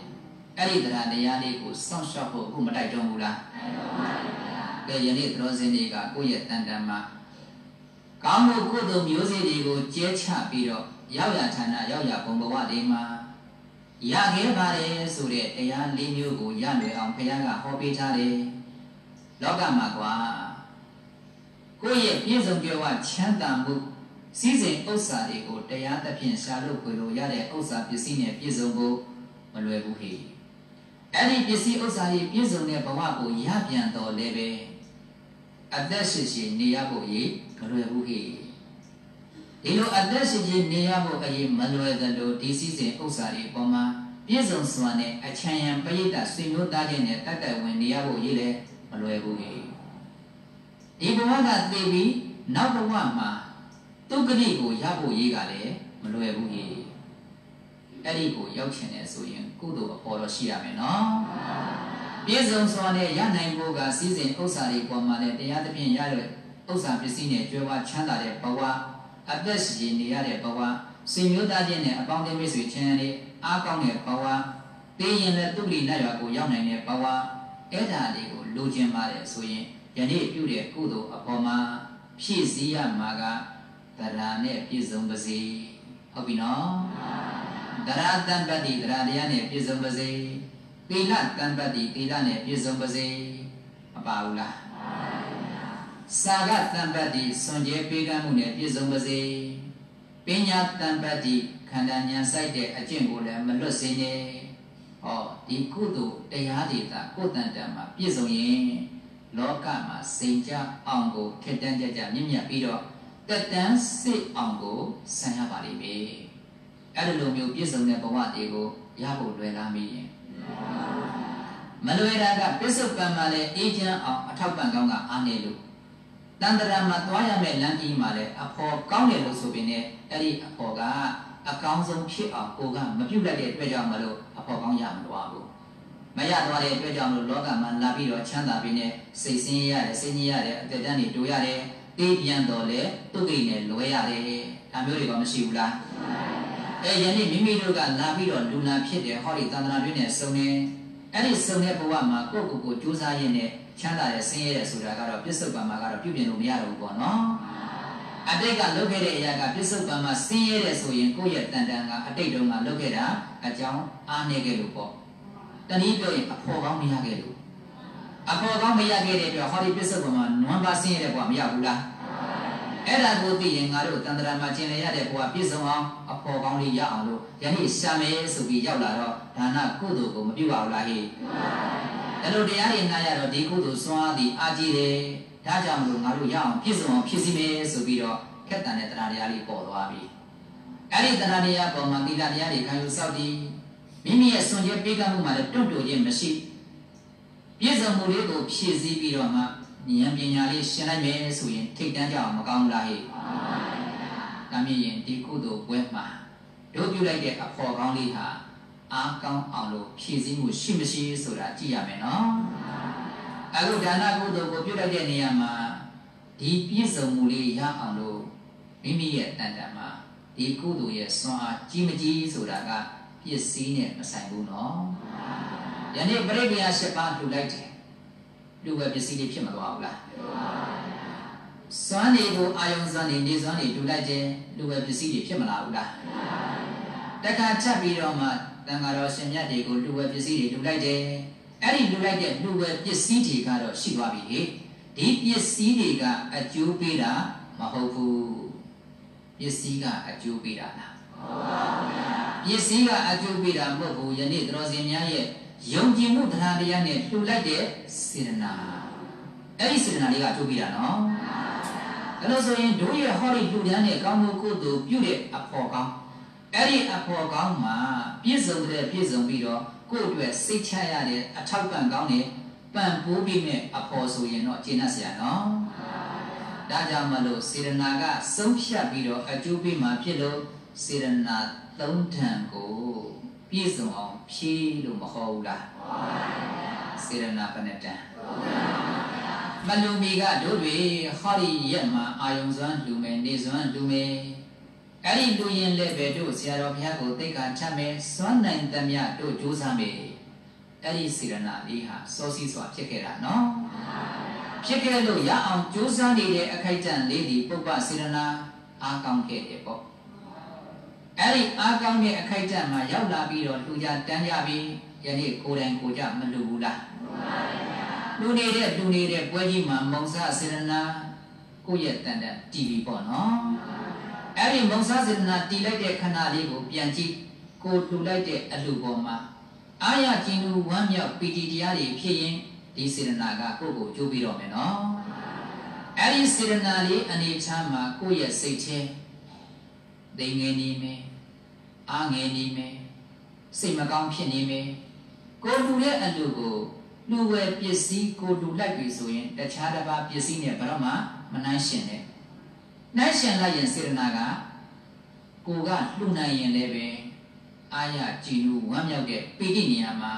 Speaker 2: အဲ့ဒီတရားတရားလေးကိုစောင့်ရှောက်ဖို့အခုမတိုက်တွန်းဘူးလားတိုက်တွန်းပါဗျာ။ဒါယနေ့သရောစင်းတွေကကိုယ့်ရဲ့တန်တန်မှာကောင်းမှုကုသိုလ်မျိုးစေ့တွေကိုကျဲချပြီးတော့ရောက်ရဌာနရောက်ရဘုံဘဝတွေမှာ ရခဲ့ပါတယ်ဆိုတဲ့တရားလေးမျိုးကိုရလွယ်အောင်ဘုရားကဟောပေးထားတယ်။လောကမှာကွာကိုယ့်ရဲ့ပြည့်စုံကြွယ်ဝချမ်းသာမှုစည်းစိမ်ဥစ္စာတွေကိုတရားသဖြင့်ရှာလို့ခွေလို့ရတဲ့ဥစ္စာပစ္စည်းနဲ့ပြည့်စုံဖို့မလွယ်ဘူးဟေ့အဲ့ဒီပစ္စည်းဥစ္စာတွေပြည့်စုံတဲ့ဘဝကိုရပြန်တော်လည်းပဲအသက်ရှင်ရှင်နေရဖို့ရေမလွယ်ဘူးဟေ့ ဒီလိုအသက်ရှင်ရှင်နေရဖို့အရေးမလွယ်သလိုဒီစည်းစိမ်ဥစ္စာတွေပေါ်မှာပြည့်စုံစွာနဲ့အချမ်းရံပရိသတ်ဆွေမျိုးသားချင်းနဲ့တတ်တယ်ဝင်နေရဖို့ရေးလည်းမလွယ်ဘူးဟေ့ဒီဘဝကသိပြီးနောက်ဘဝမှာဒုက္ခတိကိုရဖို့ရေးကလည်းမလွယ်ဘူးဟေ့အဲ့ဒီကိုရောက်ချင်တယ်ဆိုရင်ကုသိုလ်အဖို့တော့ရှိရမယ်နော်ပြည့်စုံစွာနဲ့ရနိုင်ဖို့ကစည်းစိမ်ဥစ္စာတွေပေါ်မှာလည်းတရားသဖြင့်ရတဲ့ဥစ္စာပစ္စည်းနဲ့ကြွယ်ဝချမ်းသာတဲ့ဘဝ အသက်ရှင်နေရတဲ့ဘဝစိတ်မျိုးသားချင်းနဲ့အပေါင်းအသင်းမိတ်ဆွေချင်းတွေအားကောင်းတဲ့ဘဝသိရင်လည်းသူ့လိနတ်ရွာကိုရောက်နိုင်တဲ့ဘဝအဲ့ဒါလေးကိုလိုချင်ပါတယ်ဆိုရင်ယနေ့ပြုတဲ့ကုသိုလ်အပေါ်မှာဖြည့်စည်းရမှာကတရားနဲ့ပြည့်စုံပါစေဟုတ်ပြီနော်တရားတန်ပတ္တိတရားတရားနဲ့ပြည့်စုံပါစေသီလတန်ပတ္တိသီလနဲ့ပြည့်စုံပါစေမပါဘူးလား စာဂတန်ပတ္တိစွန်ကြဲပေးကမ်းမှုနဲ့ပြည့်စုံပါစေပညာတန်ပတ္တိခန္ဓာဉာဏ်စိုက်တဲ့အကျင့်ကိုလည်းမလွတ်စေနဲ့ဟောဒီကုသိုလ်တရားတွေသာကိုယ်တန်တန်မှာပြည့်စုံရင်လောကမှာစိန်ကြအောင်ကိုထက်တန်းကြကြမြင့်မြတ်ပြီးတော့တက်တန်းစစ်အောင်ကိုဆံရပါလိမ့်မယ်အဲ့ဒီလိုမျိုးပြည့်စုံတဲ့ဘဝတွေကိုရဖို့လွယ်လားမင်းရင်မလွယ်တာကပစ္စုပန်မှာလည်းအေးချမ်းအောင်အထောက်ပံ့ကောင်းကအားနေလို့ တန်တရာမှာသွားရမယ့်လမ်းကြီးမှာလည်းအဖော်ကောင်းတယ်လို့ဆိုပေနဲ့အဲ့ဒီအဖော်ကအကောင်းဆုံးဖြစ်အောင်ကိုကမပြုတ်လိုက်တဲ့အတွက်ကြောင့်မလို့အဖော်ကောင်းရမှာတော့ဘူးမရသွားတဲ့အတွက်ကြောင့်လို့လောကမှာလာပြီးတော့ချမ်းသာပြီးနဲ့စိတ်ဆင်းရဲရတယ်စိတ်ညစ်ရတယ်အသက်တန်းတွေတိုးရတယ်တေးပြန်တော့လေတုတ်ကိနဲ့လွဲရတယ်ဒါမျိုးတွေကမရှိဘူးလားအဲယနေ့မိမိတို့ကလာပြီးတော့လူနာဖြစ်တယ်ဟောဒီသန္တနာတွင်းနဲ့စုံနေအဲ့ဒီစုံတဲ့ဘဝမှာကိုယ့်ကိုယ်ကိုကြိုးစားရင်းနဲ့ ချမ်းသာတဲ့ဆင်းရဲတဲ့ဆိုတာကတော့ပြစ္ဆုတ်ပံမှာကတော့ပြုပြင်လို့မရတော့ဘူးပေါ့နော်အတိတ်ကလုပ်ခဲ့တဲ့အရာကပြစ္ဆုတ်ပံမှာဆင်းရဲတဲ့ဆိုရင်ကိုယ့်ရဲ့တန်တန်ကအတိတ်တုန်းကလုပ်ခဲ့တာအကြောင်းအားနေခဲ့လို့ပေါ့တနည်းပြောရင်အဖော်ကောင်းမရခဲ့လို့အဖော်ကောင်းမရခဲ့တဲ့အတွက်ဟောဒီပြစ္ဆုတ်ပံမှာနွမ်းပါဆင်းရဲတဲ့ဘဝမရဘူးလားအဲ့ဒါကိုသိရင်ငါတို့တန်တရာမှာကျင်လည်ရတဲ့ဘဝပြည့်စုံအောင်အဖော်ကောင်းလေးရအောင်လို့ယနေ့ရှာမယ်ဆိုပြီးရောက်လာတော့ဒါနကုသိုလ်ကိုမပြုပါဘူးလားဟေ့ အဲ့လိုတရားတွေနားရတော့ဒီကုသိုလ်စွမ်းအားသည်အာကြည့်တယ်ဒါကြောင့်မလို့ငါတို့ရအောင်ပြည့်စုံအောင်ဖြစ်စီမယ်ဆိုပြီးတော့ခက်တန်တဲ့တရားတရားလေးပေါ်သွားပြီအဲ့ဒီတရားတရားပေါ်မှာသီလတရားတွေခံယူစောင့်တည်မိမိရဲ့စွန့်ကြဲပေးကမ်းမှုမှာလည်းတွန့်တိုခြင်းမရှိပြည့်စုံမှုလေးကိုဖြည့်ဆည်းပြီးတော့မှဉာဏ်ပညာလေးရှင်းလိုက်မယ်ဆိုရင်ထိတ်တန်းကြအောင်မကောင်းလားဟဲ့ဒါမြင်ရင်ဒီကုသိုလ်ပွဲမှာတို့ပြုလိုက်တဲ့အဖော်ကောင်းလေးဟာ အားကောင်းအောင်လို့ဖြည့်ဆည်းမှုရှိမရှိဆိုတာကြည့်ရမယ်နော်အခုဒါနကုသိုလ်ကိုပြုလိုက်တဲ့နေရာမှာဒီပြည့်စုံမှုလေးရအောင်လို့မိမိရဲ့တန်တန်မှာဒီကုသိုလ်ရဲ့စွမ်းအားကြီးမကြီးဆိုတာကပစ္စည်းနဲ့မဆိုင်ဘူးနော်ယနေ့ပြိဋ္ဌာ၈ပါးလှူလိုက်တယ်လူပဲပစ္စည်းတွေဖြစ်မသွားဘူးလားစွမ်းနေကိုအာယုံစွမ်းနေနေစွမ်းနေလှူလိုက်တယ်လူပဲပစ္စည်းတွေဖြစ်မလာဘူးလားတခါချက်ပြီးတော့မှ တန်ဃာတော်ရှင်မြတ်တွေကိုလူပဲပစ္စည်းတွေလှူလိုက်တယ်အဲ့ဒီလှူလိုက်တဲ့လူပဲပစ္စည်းတွေကတော့ရှိသွားပြီဟေ့ဒီပစ္စည်းတွေကအကျိုးပေးတာမဟုတ်ဘူးပစ္စည်းကအကျိုးပေးတာလားဟုတ်ပါဘူးပစ္စည်းကအကျိုးပေးတာမဟုတ်ဘူးယနေ့တော်စင်များရဲ့ယုံကြည်မှုတရားတရားနဲ့လှူလိုက်တဲ့စေတနာအဲ့ဒီစေတနာလေးကအကျိုးပေးတာနော်အဲ့လိုဆိုရင်တို့ရဲ့ဟောဒီလှူဒန်းတဲ့ကောင်းမှုကုသိုလ်ပြုတဲ့အဖို့ကောင်း အဲ့ဒီအဖို့ကောင်းမှာပြည့်စုံတဲ့ပြည့်စုံပြီးတော့ကိုယ့်အတွက်စိတ်ချရတဲ့အထောက်ပံ့ကောင်းတဲ့ပံ့ပိုးပြီးမဲ့အဖို့ဆိုရင်တော့ကျင့်တတ်စရာနော်ဒါကြောင့်မလို့စေရနာကဆုံးဖြတ်ပြီးတော့အကျိုးပေးမှဖြစ်လို့စေရနာသုံးထံကိုပြည့်စုံအောင်ဖြည့်လို့မဟုတ်ဘူးလားစေရနာပဏ္ဍံမလူမီကတို့တွေဟောဒီရက်မှာအာယုံစွမ်းလူမယ်နေစွမ်းလူမယ် အဲ့ဒီလူရင်လည်းပဲတို့ဆရာတော်ဘုရားကိုသိက္ခာချမယ်စွမ်းနိုင်သမျှတို့ကြိုးစားမယ်အဲ့ဒီစေရနာလေးဟာစောစီးစွာဖြစ်ခဲ့တာနော်ဖြစ်ခဲ့လို့ရအောင်ကြိုးစားနေတဲ့အခိုက်အတန့်လေးဒီပုပ္ပစေရနာအားကောင်းခဲ့တယ်ပေါ့အဲ့ဒီအားကောင်းတဲ့အခိုက်အတန့်မှာရောက်လာပြီးတော့လူကြတန်းကြပြီးယနေ့ကိုယ်တိုင်ကိုကြမလူဘူးလားလူနေတဲ့လူနေတဲ့ပွဲကြီးမှာမုံစားစေရနာကိုယ့်ရဲ့တန်တန်တီဗီပေါ့နော် အဲ့ဒီမုံစားစေရနာတီလိုက်တဲ့ခဏလေးကိုပြန်ကြည့်ကိုလူလိုက်တဲ့အလူပေါ်မှာအာရကျင်လူဝမ်းမြောက်ပီတိတရားတွေဖြစ်ရင်ဒီစေရနာကကိုယ့်ကိုကြိုးပြီးတော့မယ်နော်အဲ့ဒီစေရနာလေးအနေချမ်းမှာကိုယ့်ရဲ့စိတ်ထဲဒိငယ်နေမယ်အားငယ်နေမယ်စိတ်မကောင်းဖြစ်နေမယ်ကိုလူတဲ့အလူကိုလူဝယ်ပစ္စည်းကိုလူလိုက်ပြီဆိုရင်တခြားတစ်ပါးပစ္စည်းနဲ့ဘယ်တော့မှမနှိုင်းရှင်နဲ့ နှိုင်းရှင်လိုက်ရင်စေရနာကကိုကလှူနိုင်ရင်လည်းပဲအာရကြည်နူးဝမ်းမြောက်တဲ့ပိဋိနေရာမှာ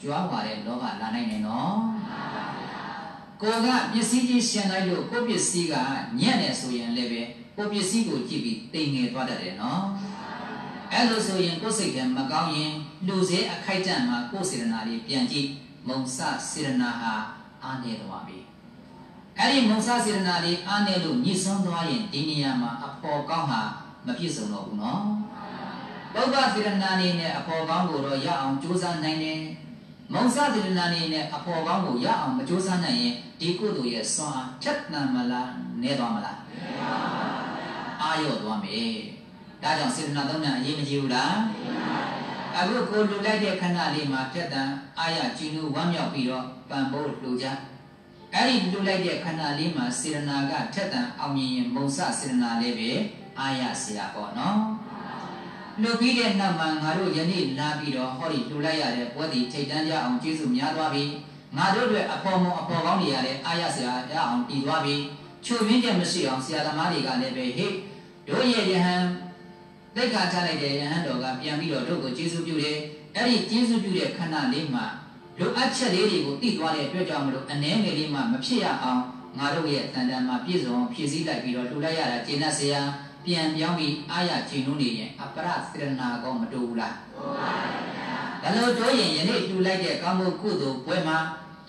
Speaker 2: ကြွားပါတဲ့လောဘလာနိုင်တယ်နော်ကိုကပစ္စည်းကြီးရှင်လိုက်လို့ကိုပစ္စည်းကညံ့နေဆိုရင်လည်းပဲကိုပစ္စည်းကိုကြည့်ပြီးတိမ်ငယ်သွားတတ်တယ်နော်အဲ့လိုဆိုရင်ကိုယ်စိတ်ကမကောင်းရင်လူစေအခိုက်တန့်မှာကိုယ်စေတနာလေးပြန်ကြည့်မုံစစေတနာဟာအားနေသွားပြီ အဲ့ဒီမုံစစေတနာလေးအားနေလို့ညှိစွန်းသွားရင်ဒီနေရာမှာအပေါ်ကောင်းဟာမပြည့်စုံတော့ဘူးနော်ပုဗ္ဗစေတနာနေနဲ့အပေါ်ကောင်းကိုတော့ရအောင်ကြိုးစားနိုင်တယ်မုံစစေတနာနေနဲ့အပေါ်ကောင်းကိုရအောင်မကြိုးစားနိုင်ရင်ဒီကုသိုလ်ရဲ့စွမ်းအားထက်သန်မလားနေသွားမလားနေပါပါအာရော့သွားမယ်ဒါကြောင့်စေတနာသုံးဉာဏ်အရေးမကြီးဘူးလားအခုကိုလူလိုက်တဲ့ခဏလေးမှာတက်တန်အာရကြည်နူးဝမ်းမြောက်ပြီးတော့ပံပိုးလူကြ အဲ့ဒီလူလိုက်တဲ့ခဏလေးမှာစေရနာကထက်တန်အောင်မြင်ရင်မုံစစေရနာလေးပဲအာရဆရာပေါ့နော်လူပြီးတဲ့နောက်မှာငါတို့ယနေ့လာပြီးတော့ဟောဒီလူလိုက်ရတဲ့ပွဲဒီထိတ်တန်းကြအောင်ကျေးဇူးများသွားပြီငါတို့အတွက်အပေါ်မအပေါ်ကောင်းတွေရတဲ့အာရဆရာရအောင်တည်သွားပြီချွတ်ရင်းချက်မရှိအောင်ဆရာသမားတွေကလည်းပဲဟေ့တို့ရဲ့ယဟန်လက်ခါချလိုက်တဲ့ယဟန်တော်ကပြန်ပြီးတော့တို့ကိုကျေးဇူးပြုတယ်အဲ့ဒီကျေးဇူးပြုတဲ့ခဏလေးမှာ လိုအပ်ချက်လေးတွေကိုသိသွားတဲ့အတွက်ကြောင့်မလို့အနှဲငယ်လေးမှမဖြစ်ရအောင်ငါတို့ရဲ့တန်တန်မှာပြည့်စုံဖြည့်ဆည်းလိုက်ပြီးတော့လှူလိုက်ရတာကျေနပ်စရာပြန်ပြောင်းပြီးအာရကျင်လို့နေရင်အပရစေရနာကောမတူဘူးလားတူပါဗျာဒါလို့တို့ရင်ယနေ့လှူလိုက်တဲ့ကောင်းမှုကုသိုလ်ပွဲမှာ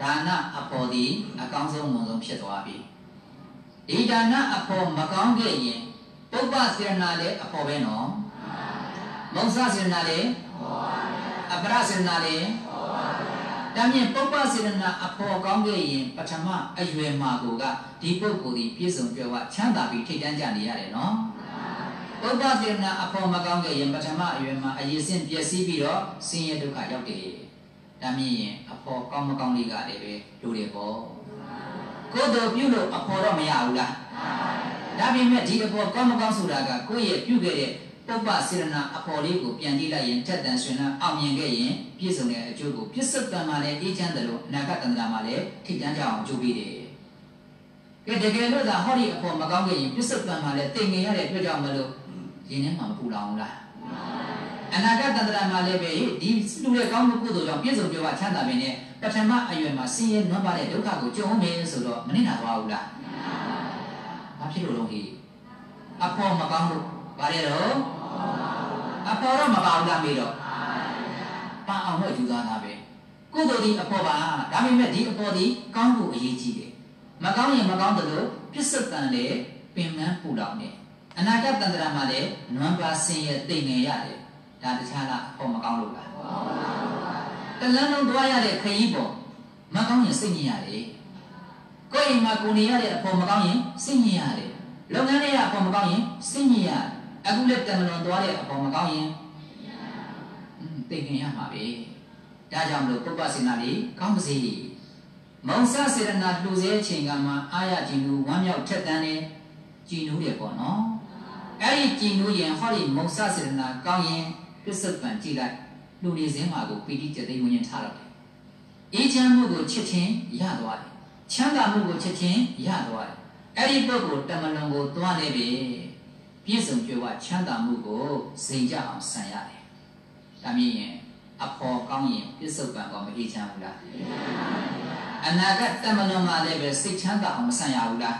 Speaker 2: ဒါနအပေါ်သည်အကောင်းဆုံးမွန်ဆုံးဖြစ်သွားပြီဒီဒါနအပေါ်မကောင်းခဲ့ရင်ပုပ္ပစေရနာလည်းအပေါ်ပဲနော်မုံစစေရနာလည်းအပရစေရနာလည်း ဒါမြင်ပုပ္ပစေရနာအပေါ်ကောင်းခဲ့ရင်ပထမအရွယ်မှာကိုကဒီပုဂ္ဂိုလ်ဒီပြည့်စုံကြွယ်ဝချမ်းသာပြီးထိတ်တန်းကြနေရတယ်နော်ပုပ္ပစေရနာအပေါ်မကောင်းခဲ့ရင်ပထမအရွယ်မှာအရေးစင်ပျက်စီးပြီးတော့ဆင်းရဲဒုက္ခရောက်တယ်ဒါမြင်ရင်အပေါ်ကောင်းမကောင်းလေးကလည်းပဲလူတွေပေါ့ကိုယ်တော်ပြုလို့အပေါ်တော့မရဘူးလားဒါပေမဲ့ဒီအပေါ်ကောင်းမကောင်းဆိုတာကကိုယ့်ရဲ့ပြုခဲ့တဲ့ တုပ္ပစေရနာအပေါ်လေးကိုပြန်ကြည့်လိုက်ရင်ထက်တန်ဆွေနာအောင်မြင်ခဲ့ရင်ပြည့်စုံတဲ့အကျိုးကိုပြစ္ဆုတ်ကံမှာလည်းအေးချမ်းတယ်လို့အနာဂတ်တန္တရာမှာလည်းထိကျမ်းကြအောင်ကြိုးပေးတယ်။ကဲတကယ်လို့သာဟောဒီအပေါ်မကောင်းခဲ့ရင်ပြစ္ဆုတ်ကံမှာလည်းတင်ငင်ရတဲ့အတွက်ကြောင့်မလို့ရင်းနှီးမှာမပူလောင်လား။အနာဂတ်တန္တရာမှာလည်းပဲဒီလူရဲ့ကောင်းမှုကုသိုလ်ကြောင့်ပြည့်စုံကြောကချမ်းသာပင်နဲ့ပထမအရွယ်မှာဆင်းရဲနွမ်းပါတဲ့ဒုက္ခကိုကြုံမယ်ဆိုတော့မနစ်နာသွားဘူးလား။ဘာဖြစ်လို့လုံးကြီးအပေါ်မကောင်းလို့ဘာလဲတော့ အပေါ်တော့မပါဘူးလားမေးတော့ပါအောင်တော့ယူသားတာပဲကုသိုလ်ဒီအပေါ်ပါဒါပေမဲ့ဒီအပေါ်ဒီကောင်းဖို့အရေးကြီးတယ်မကောင်းရင်မကောင်းတယ်လို့ပြစ္ဆုတ်တန်လေပင်မပူလောင်နေအနာဂတ်တန်ត្រာမှာလည်းနွမ်းပါဆင်းရဲတိမ်ငယ်ရတယ်ဒါတခြားလားအပေါ်မကောင်းလို့လားတလန်းလုံးတွားရတဲ့ခရီးပေါ်မကောင်းရင်စိတ်ညစ်ရတယ်ကိုယ်အိမ်မှာကိုနေရတဲ့အပေါ်မကောင်းရင်စိတ်ညစ်ရတယ်လုပ်ငန်းတွေကအပေါ်မကောင်းရင်စိတ်ညစ်ရတယ် အခုလက်တမလွန်သွားတဲ့အပေါ်မကောင်းရင်သိခင်ရမှာပဲဒါကြောင့်မလို့ပုပ္ပစေနာလေးကောင်းပါစေမုံစစေရနာလှူစေချိန်ကမှအာရကြည်နူဝမ်းမြောက်ထက်တန်းနေကြည်နူးတယ်ပေါ့နော်အဲ့ဒီကြည်နူးရင်ဟောဒီမုံစစေရနာကောင်းရင်ပစ္စုပန်ကြည်လိုက်လူနေစင်းမှာကိုပီတိကျသိဝဉ္ဉ်ထားတော့တယ်အေးချမ်းမှုကိုချစ်ချင်းရသွားတယ်ချမ်းသာမှုကိုချစ်ချင်းရသွားတယ်အဲ့ဒီပုဂ္ဂိုလ်တမလွန်ကိုသွားနေပြီ ပြည့်စုံကြွယ်ဝချမ်းသာမှုကိုစိန်ကြအောင်ဆံရတယ်။ဒါမြင်ရင်အဖော်ကောင်းရင်ပြစ္ဆုတ်ပံကောမအေးချမ်းဘူးလား။အနာဂတ်တမလွန်မှာလည်းပဲစိတ်ချမ်းသာအောင်မဆံရဘူးလား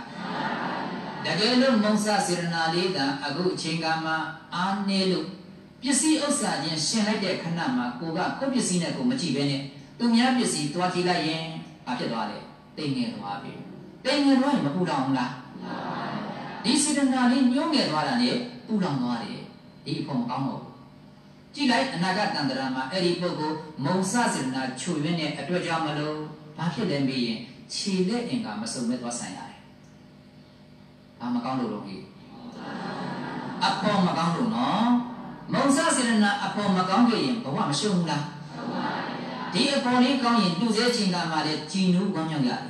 Speaker 2: ။တကယ်လို့မုံစာစေရနာလေးတန်အခုအချိန်ကမှအားနေလို့ပစ္စည်းဥစ္စာချင်းရှင်လိုက်တဲ့ခဏမှာကိုကကိုပစ္စည်းနဲ့ကိုမကြည့်ဘဲနဲ့သူများပစ္စည်းတွားကြည့်လိုက်ရင်ဘာဖြစ်သွားလဲ။တိမ်ငယ်သွားပြီ။တိမ်ငယ်သွားရင်မပူတော့ဘူးလား။ ဒီစေတနာလေးညှိုးငယ်သွားတာနဲ့ပူလောင်သွားတယ်ဒီအဖို့မကောင်းတော့ဘူးကြည့်လိုက်အနာဂတ်တန်တရာမှာအဲ့ဒီပုဂ္ဂိုလ်မုံစစေတနာချွေရင်းတဲ့အတွက်ကြောင့်မလို့ဘာဖြစ်လဲမေးရင်ခြေလက်အင်္ဂါမစုံမဲ့သွားဆိုင်ရတယ်ဘာမကောင်းလို့လို့ကြီးအဖို့မကောင်းလို့နော်မုံစစေတနာအဖို့မကောင်းခဲ့ရင်ဘဝမရှုံးဘူးလားဒီအပေါ်လေးကောင်းရင်လူစဲချင်းကမှလည်းကြည်နူးကောင်းမြောက်ရတယ်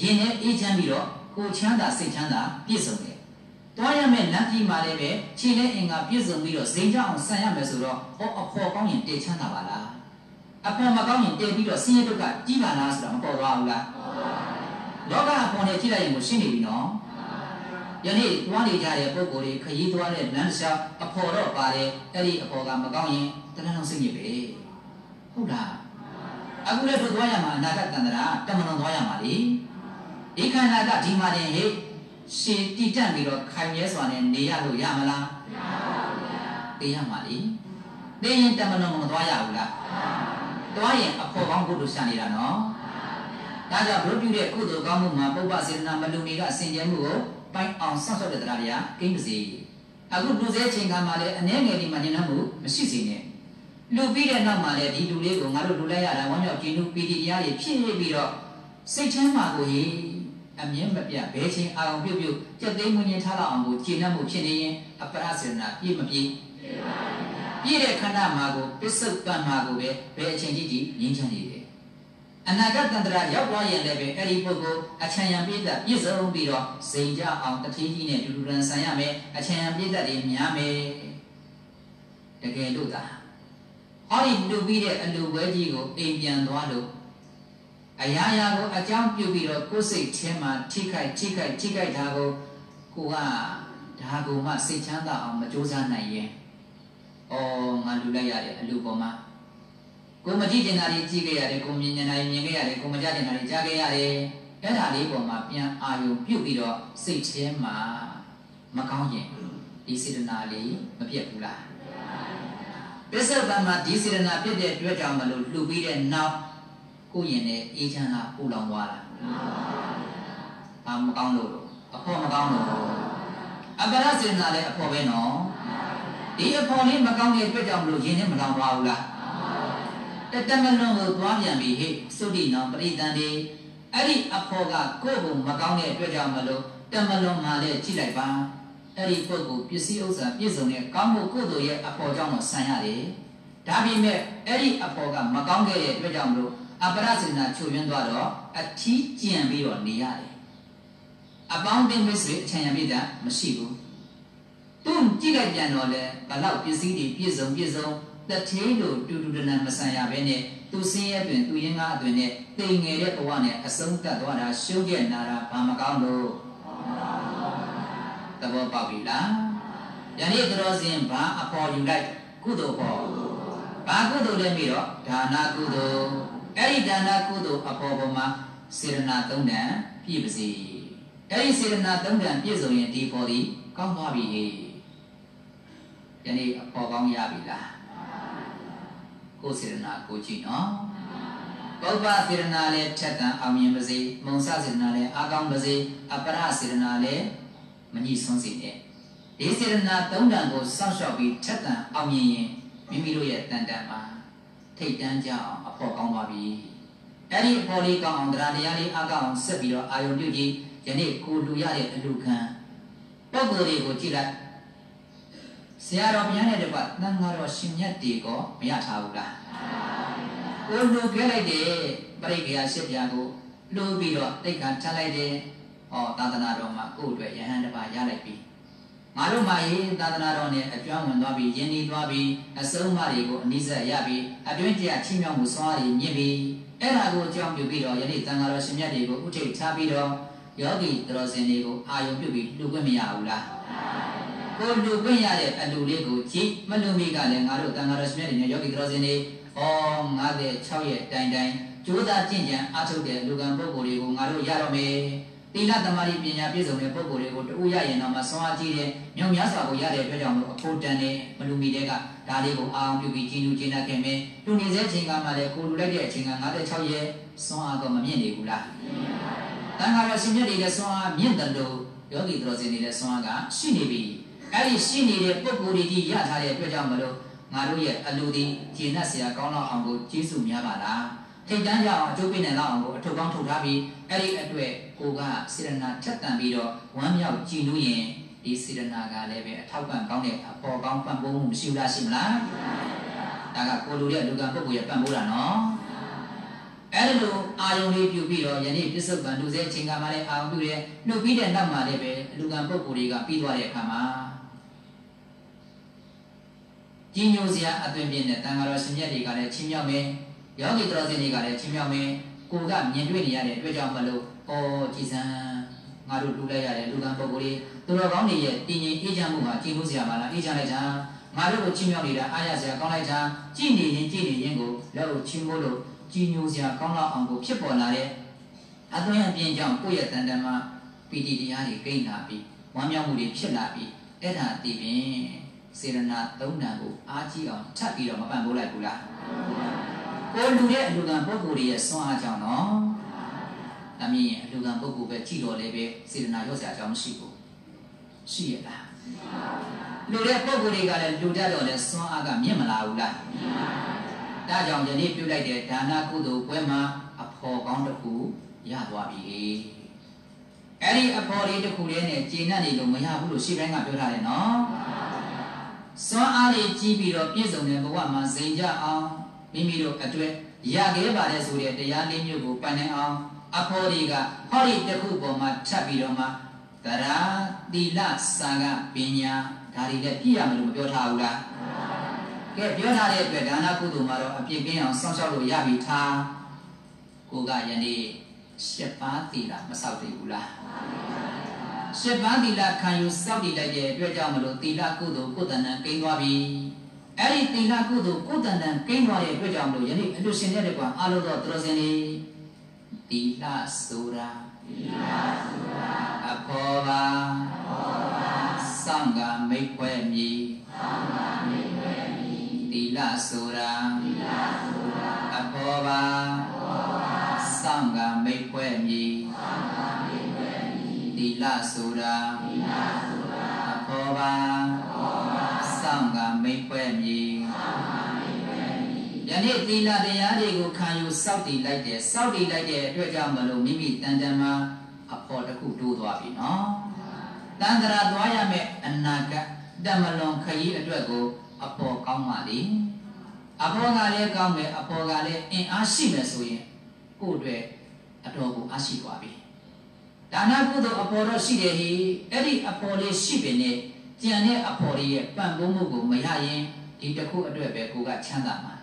Speaker 2: ရင်နဲ့အေးချမ်းပြီးတော့ကိုချမ်းသာစိတ်ချမ်းသာပြည့်စုံတယ်။ တွားရမယ့်လမ်းကြီးမှာလည်းပဲခြေနဲ့အင်္ဂါပြည့်စုံပြီးတော့ဇိမ်ကြအောင်ဆန်ရမယ်ဆိုတော့ဟောအဖော်ကောင်းရင်တည်ချမ်းသာပါလား။အဖော်မကောင်းရင်တည်ပြီးတော့ဆင်းရဲဒုက္ခကြီးပါလားဆိုတော့မပေါ်သွားဘူးလား။လောကအဖော်နဲ့ကြည့်လိုက်ရင်ကိုရှင်းနေပြီနော်။ယနေ့တွားနေကြတဲ့ပုံကိုယ်တွေခရီးသွားတဲ့လမ်းတစ်လျှောက်အဖော်တော့ပါတယ်အဲ့ဒီအဖော်ကမကောင်းရင်တဏှာလုံးစိတ်ညစ်ပဲဟုတ်လားအခုလည်းတို့သွားရမှာအနာဂတ်တန်ត្រာတမလွန်သွားရမှာလေဒီခန္ဓာကဒီမှာတင်ဟေ့ ရှင်တည်တတ်ပြီးတော့ခိုင်ရဲစွာနဲ့နေရလို့ရမလားမရပါဘူးဗျာသိရမှာလေသိရင်တမလွန်မသွားရဘူးလားသွားရင်အဖို့ကောင်းကုသိုလ်ရှာနေတာနော်ဒါကြောင့်ဘုပြုတဲ့ကုသိုလ်ကောင်းမှုမှာပုပ္ပစေတနာမလူမီကစင်ကြဲမှုကိုပိုင်အောင်ဆောက်ရှောက်တဲ့တရားတွေကကိမ့်ပါစေအခုလူစဲချိန်ခါမှာလည်းအနည်းငယ်ဒီမှာညံ့မှုမရှိစေနဲ့လူပြီးတဲ့နောက်မှာလည်းဒီလူလေးကိုငါတို့လူလိုက်ရတာဝမ်းမြောက်ကြည်နူးပီတိတရားတွေဖြစ်ပြီးတော့စိတ်ချမ်းသာကိုဟိ အမြင်မပြဘဲချင်းအာရုံပြုတ်ပြုတ်ကြက်သိမ်းမွင်းရင်ထားလောက်အောင်ကိုကျင့်တတ်မှုဖြစ်နေရင်အပရစေနာပြည့်မပြည့်ပြည့်တဲ့ခန္ဓာမှာကိုပစ္စုပန်မှာကိုပဲဘယ်အချိန်ကြီးကြီးငြင်းချမ်းနေတယ်အနာဂတ်တန္တရာရောက်သွားရင်လည်းပဲအဲ့ဒီပုဂ္ဂိုလ်အချမ်းရံပြည့်တဲ့ပြည့်စုံပြီးတော့စိန်ကြအောင်တတိကြီးနဲ့ဒူဒူရန်ဆန်ရမယ်အချမ်းရံပြည့်တဲ့တွေများမယ်တကယ်လို့သာဟောဒီလူပြီးတဲ့အလူပွဲကြီးကိုအိမ်ပြန်သွားလို့ အရာရာကိုအကြောင်းပြုပြီးတော့ကိုယ်စိတ်ထဲမှာထိခိုက်ထိခိုက်ထိခိုက်တာကိုကိုကဒါကိုမှစိတ်ချမ်းသာအောင်မကြိုးစားနိုင်ရင်အော်ငါလူလိုက်ရတယ်အလူပေါ်မှာကိုမကြည့်တင်တာတွေကြည့်ခဲ့ရတယ်ကိုမြင်နေတာတွေမြင်ခဲ့ရတယ်ကိုမကြားတင်တာတွေကြားခဲ့ရတယ်အဲ့ဒါလေးပေါ်မှာပြန်အာရုံပြုတ်ပြီးတော့စိတ်ထဲမှာမကောင်းရင်ဒီစေတနာလေးမပြတ်ဘူးလားပစ္စုပန်မှာဒီစေတနာပြည့်တဲ့အတွက်ကြောင့်မလို့လှူပြီးတဲ့နောက် ကိုရင်နဲ့အေးချမ်းသာပူလောင်သွားတာဘာမကောင်းလို့အဖို့မကောင်းလို့အပ္ပရစေတနာလည်းအဖို့ပဲနော်ဒီအဖို့လေးမကောင်းတဲ့အတွက်ကြောင့်မလို့ရင်နဲ့မလောင်သွားဘူးလားတတမလုံးကိုသွားပြန်ပြီဟိသုတိနောပရိတန်ဒီအဲ့ဒီအဖို့ကကိုယ့်ကိုမကောင်းတဲ့အတွက်ကြောင့်မလို့တမလုံးမှာလည်းကြည့်လိုက်ပါအဲ့ဒီပုဂ္ဂိုလ်ပစ္စည်းဥစ္စာပြည့်စုံတဲ့ကောင်းမှုကုသိုလ်ရဲ့အဖို့ကြောင့်တော့ဆံရတယ်ဒါပေမဲ့အဲ့ဒီအဖို့ကမကောင်းခဲ့တဲ့အတွက်ကြောင့်မလို့ အပရစေနာချုပ်ရင်းသွားတော့အထီးကျန်ပြီးတော့နေရတယ်အပေါင်းတင်မိတ်ဆွေအချမ်းရပြတာမရှိဘူးသူကြည့်လိုက်ပြန်တော့လေဘလောက်ပစ္စည်းတွေပြည့်စုံပြည့်စုံတထေးလို့တူတူတနမဆန်ရပဲနဲ့သူစင်းရဲ့တွင်သူရင်းကားအတွင်နဲ့တိမ်ငယ်တဲ့ဘဝနဲ့အဆုံးတတ်သွားတာရှုံးခဲ့နာတာဘာမကောင်းလို့သဘောပေါက်ပြီလားယနေ့တော်စင်ဘာအပေါ်ယူလိုက်ကုသိုလ်ပေါ်ဘာကုသိုလ်လဲပြီးတော့ဒါနာကုသိုလ် အဲ့ဒီဒါနာကုသိုလ်အပေါ်ပေါ်မှာစေရနာသုံးတန်ပြည့်ပါစေအဲ့ဒီစေရနာသုံးတန်ပြည့်စုံရင်ဒီပေါ်ဒီကောင်းသွားပြီယနေ့အပေါ်ကောင်းရပြီလားကိုယ်စေရနာကိုကြည့်နော်ပုပ္ပစေရနာလည်းထက်တန်အောင်မြင်ပါစေမုံစစေရနာလည်းအားကောင်းပါစေအပရစေရနာလည်းမညှိဆွန်းစေနဲ့ဒီစေရနာသုံးတန်ကိုစောင့်ရှောက်ပြီးထက်တန်အောင်မြင်ရင်မိမိတို့ရဲ့တန်တန်မှာ ထိတ်တန်းကြအောင်အဖို့ကောင်းပါပြီအဲ့ဒီအဖို့လေးကောင်းအောင်တရားတရားလေးအကောင်းအောင်ဆက်ပြီးတော့အာယုံပြုကြည့်ယနေ့ကိုလူရတဲ့အလူခံပုဂ္ဂိုလ်တွေကိုကြည့်လိုက်ဆရာတော်ဘုရားနဲ့တကွသံဃာတော်ရှင်မြတ်တေကောမရထားဘူးလားကိုလူခဲ့လိုက်တယ်ပရိက္ခာရှစ်ပြာကိုလှိုးပြီးတော့တိတ်ခါချလိုက်တယ်ဟောသာသနာတော်မှာကိုယ့်အတွက်ယဟန်တစ်ပါးရလိုက်ပြီ ငါတို့မှရေးသာသနာတော်နဲ့အကျွမ်းဝင်သွားပြီးယဉ်ဤသွားပြီးအစုံးမတွေကိုအနိစ္စရပြီးအတွင်းတရားချင်းမြောက်မှုစွာရည်မြင့်ပြီးအဲ့ဒါကိုအကြောင်းပြုပြီးတော့ယနေ့သံဃာတော်ရှင်မြတ်တွေကိုဥထိတ်ချပြီးတော့ယောဂီတော်စင်တွေကိုအာယုံပြုပြီးလှူခွင့်မရဘူးလားကိုလူခွင့်ရတဲ့အလူလေးကိုကြည့်မလူမိကလည်းငါတို့တန်ဃာတော်ရှင်မြတ်တွေနဲ့ယောဂီတော်စင်တွေဩ56ရက်တိုင်တိုင်ကြိုးစားကြင်ကြံအားထုတ်တဲ့လူကံပုဂ္ဂိုလ်တွေကိုငါတို့ရတော့မယ် သီလသမารိပညာပြည့်စုံတဲ့ပုဂ္ဂိုလ်တွေကိုတူရရင်တော့မှဆွမ်းအားကြီးတယ်မြုံများစွာကိုရတဲ့အတွက်ကြောင့်လို့အဖို့တန်တယ်မလူမီတဲ့ကဒါလေးကိုအာရုံပြုပြီးကျင်းလူကျင်းတတ်ခင်မယ်တူနေစေချိန်ကမှလည်းကိုလူလိုက်တဲ့အချိန်က96ရက်ဆွမ်းအားကမမြင့်နေဘူးလားတန်ခါရရှင်မြတ်တွေလည်းဆွမ်းအားမြင့်တယ်လို့ယောဂီတော်စင်တွေလည်းဆွမ်းအားကရှိနေပြီအဲ့ဒီရှိနေတဲ့ပုဂ္ဂိုလ်တွေကြီးရထားတဲ့အတွက်ကြောင့်မလို့ငါတို့ရဲ့အလိုဒီကျင့်တတ်စရာကောင်းလောက်အောင်ကိုကျေးဇူးများပါလား ထိတ်တန်းကြအောင်အကျိုးပေးနိုင်လောက်အောင်ကိုအထုပ်ကောင်းထုတ်ထားပြီးအဲ့ဒီအတွက်ကိုကစေရနာထက်တန်ပြီးတော့ဝမ်းမြောက်ကြည်နူးရင်ဒီစေရနာကလည်းပဲအထောက်ပံ့ကောင်းတဲ့အပေါ်ကောင်းပံ့ပိုးမှုမရှိဘူးလားရှိမလားဒါကကိုလူရဲ့လူကပုဂ္ဂိုလ်ရဲ့ပံ့ပိုးတာနော်အဲ့ဒါလိုအာယုံလေးပြုပြီးတော့ယနေ့ပြစ္ဆုတ်ပံလူစဲအချိန်ကမှလည်းအာယုံပြုတယ်နှုတ်ပြီးတဲ့နောက်မှာလည်းပဲလူကပုဂ္ဂိုလ်တွေကပြီးသွားတဲ့အခါမှာကြီးညိုစရာအသွင်ပြင်းတဲ့တန်ဃာတော်ရှင်မြတ်တွေကလည်းချင်းမြောက်မယ် ယောဂီတော်စင်တွေကလည်းချင်းမြောက်မယ်ကိုကမြင်တွေ့နေရတဲ့အတွက်ကြောင့်မလို့ဩကြည်စံငါတို့လူလိုက်ရတယ်လူကံပုဂ္ဂိုလ်တွေသူတော်ကောင်းတွေရဲ့တည်ငြိမ်အေးချမ်းမှုဟာကြည်လို့စရာပါလားအေးချမ်းလိုက်တာငါတို့ကိုချီးမြှောက်နေတာအားရစရာကောင်းလိုက်တာကြည်နေရင်ကြည်နေရင်ကိုလက်ကိုချီးမိုးလို့ကြည်ညိုစရာကောင်းလောက်အောင်ကိုဖြစ်ပေါ်လာတဲ့အသွင်အပြင်ကြောင့်ကိုယ့်ရဲ့တန်တန်မှာပီတိတရားတွေကိန်းလာပြီးဝမ်းမြောက်မှုတွေဖြစ်လာပြီးအဲ့ဒါတည်ပြင်စေရနာသုံးဏကိုအားကြီးအောင်ထပ်ပြီးတော့မပန့်ပိုးလိုက်ဘူးလား ကိုလူတဲ့အလူကံပုဂ္ဂိုလ်တွေရဲ့ဆွမ်းအားကြောင့်နော်ဒါမြင်ရင်အလူကံပုဂ္ဂိုလ်ပဲကြည်တော်လည်းပဲစေရနာရောစရာအကြောင်းမရှိဘူးရှိရလားလူတဲ့ပုဂ္ဂိုလ်တွေကလည်းလူတတ်တော့လည်းဆွမ်းအားကမြင့်မလာဘူးလားဒါကြောင့်ယနေ့ပြုလိုက်တဲ့ဒါနကုသိုလ်ပွဲမှာအဖော်ကောင်းတစ်ခုရသွားပြီအဲ့ဒီအဖော်လေးတစ်ခုလေးနဲ့ကျေနပ်နေလို့မရဘူးလို့ရှေ့ပိုင်းကပြောထားတယ်နော်စွမ်းအားတွေကြီးပြီးတော့ပြည့်စုံတဲ့ဘဝမှာဇင်ကြအောင် မိမိတို့အတွက်ရခဲ့ပါတယ်ဆိုတဲ့တရားလေးမျိုးကိုပန်နိုင်အောင်အဖော်တွေကဟောဒီတစ်ခုပေါ်မှာထပ်ပြီးတော့မှတရာတိလစာကပညာဒါတွေလည်းပြည့်ရမလို့မပြောထားဘူးလားကဲပြောထားတဲ့အတွက်ဒါနကုသိုလ်မှာတော့အပြည့်ကင်းအောင်စောင့်ရှောက်လို့ရပြီထားကိုကယနေ့ရှစ်ပါးသီလမဆောက်သေးဘူးလားရှစ်ပါးသီလခံယူစောင့်တည်လိုက်တဲ့အတွက်ကြောင့်မလို့သီလကုသိုလ်ကိုယ်တဏ္ဍကိန်းသွားပြီ အဲ့ဒီသီလကုသိုလ်ကိုယ်တဏ္ဍကိန်းသွားတဲ့အတွက်ကြောင့်မလို့ယနေ့အလူရှင်တဲ့ကွာအလိုတော်သူတော်စင်နေသီလဆိုတာသီလဆိုတာအဖောပါအဖောပါသံဃာမိတ်ခွဲမြည်သံဃာမိတ်ခွဲမြည်သီလဆိုတာသီလဆိုတာအဖောပါအဖောပါသံဃာမိတ်ခွဲမြည်သံဃာမိတ်ခွဲမြည်သီလဆိုတာသီလဆိုတာအဖောပါ အဖောပါသံဃာမိတ်ခွဲမြည်သံဃာမိတ်ခွဲမြည်ယနေ့သီလတရားတွေကိုခံယူစောင့်တည်လိုက်တယ်စောင့်တည်လိုက်တဲ့အတွက်ကြောင့်မလို့မိမိတန်တန်မှာအဖော်တစ်ခုတိုးသွားပြီနော်တန်တရာသွားရမယ်အနာဂတ်တမလွန်ခရီးအတွက်ကိုအဖော်ကောင်းပါလေအဖော်ကလည်းကောင်းမယ်အဖော်ကလည်းအင်အားရှိမယ်ဆိုရင်ကိုယ့်အတွက်အတော်ကိုအားရှိသွားပြီဒါနကုသိုလ်အဖော်တော့ရှိတယ်ဟိအဲ့ဒီအဖော်လေးရှိပင်နဲ့ ကြံတဲ့အဖော်လေးရဲ့ပံ့ပိုးမှုကိုမရရင်ဒီတစ်ခုအတွက်ပဲကိုကချမ်းသာမှာ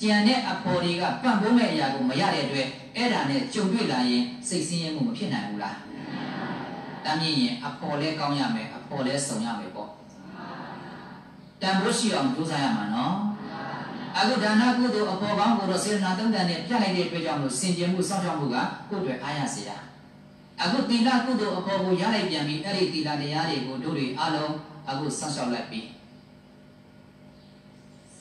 Speaker 2: ကြံတဲ့အဖော်တွေကပံ့ပိုးမဲ့အရာကိုမရတဲ့အတွက်အဲ့ဒါနဲ့ကြုံတွေ့လာရင်စိတ်ဆင်းရဲမှုမဖြစ်နိုင်ဘူးလားတမ်းမြင်ရင်အဖော်လဲကောင်းရမယ်အဖော်လဲစုံရမယ်ပေါ့တန်ဖိုးရှိအောင်ကြိုးစားရမှာနော်အခုဒါနကုသိုလ်အဖော်ကောင်းကိုတော့စေတနာသုံးတန်နဲ့ပြလိုက်တဲ့အတွက်ကြောင့်လို့စင်ကြယ်မှုစောင့်ရှောက်မှုကကိုယ့်အတွက်အားရစေရ အခုသီလကုသိုလ်အဖော်ကိုရလိုက်ပြန်ပြီးအဲ့ဒီသီလတရားတွေကိုတို့တွေအလုံးအခုစောင့်ရှောက်လိုက်ပြီး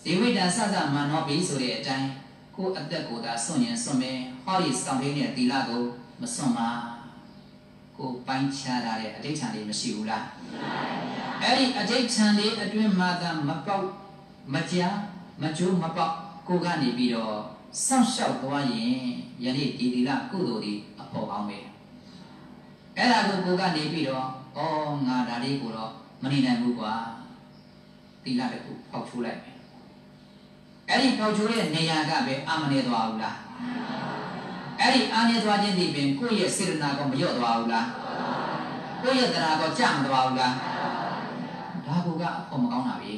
Speaker 2: ဇေဝိတံစသမာနောပိဆိုတဲ့အတိုင်းကိုယ်အသက်ကိုသာစွန့်ရင်စွန့်မယ်ဟောဒီဆောင်ပေးတဲ့သီလကိုမစွန့်ပါကိုပိုင်းခြားထားတဲ့အဋ္ဌာန်လေးမရှိဘူးလားအဲ့ဒီအဋ္ဌာန်လေးအတွင်းမှာကမပေါက်မကြားမကြိုးမပေါက်ကိုကနေပြီးတော့စောင့်ရှောက်သွားရင်ယနေ့ဒီသီလကုသိုလ်ဒီအဖို့ကောင်းပဲ အဲ့ဒါကိုကိုကနေပြီးတော့ဩငါဒါလေးကိုတော့မနေနိုင်ဘူးကွာသီလတစ်ခုဖောက်ချိုးလိုက်မယ်အဲ့ဒီပေါက်ချိုးတဲ့နေရာကပဲအာမနေသွားဘူးလားအဲ့ဒီအာနေသွားခြင်းဒီပင်ကိုယ့်ရဲ့စေတနာကမလျော့သွားဘူးလားကိုယ့်ရဲ့တရားကကြမသွားဘူးလားဒါကူကအဖို့မကောင်းတာပဲ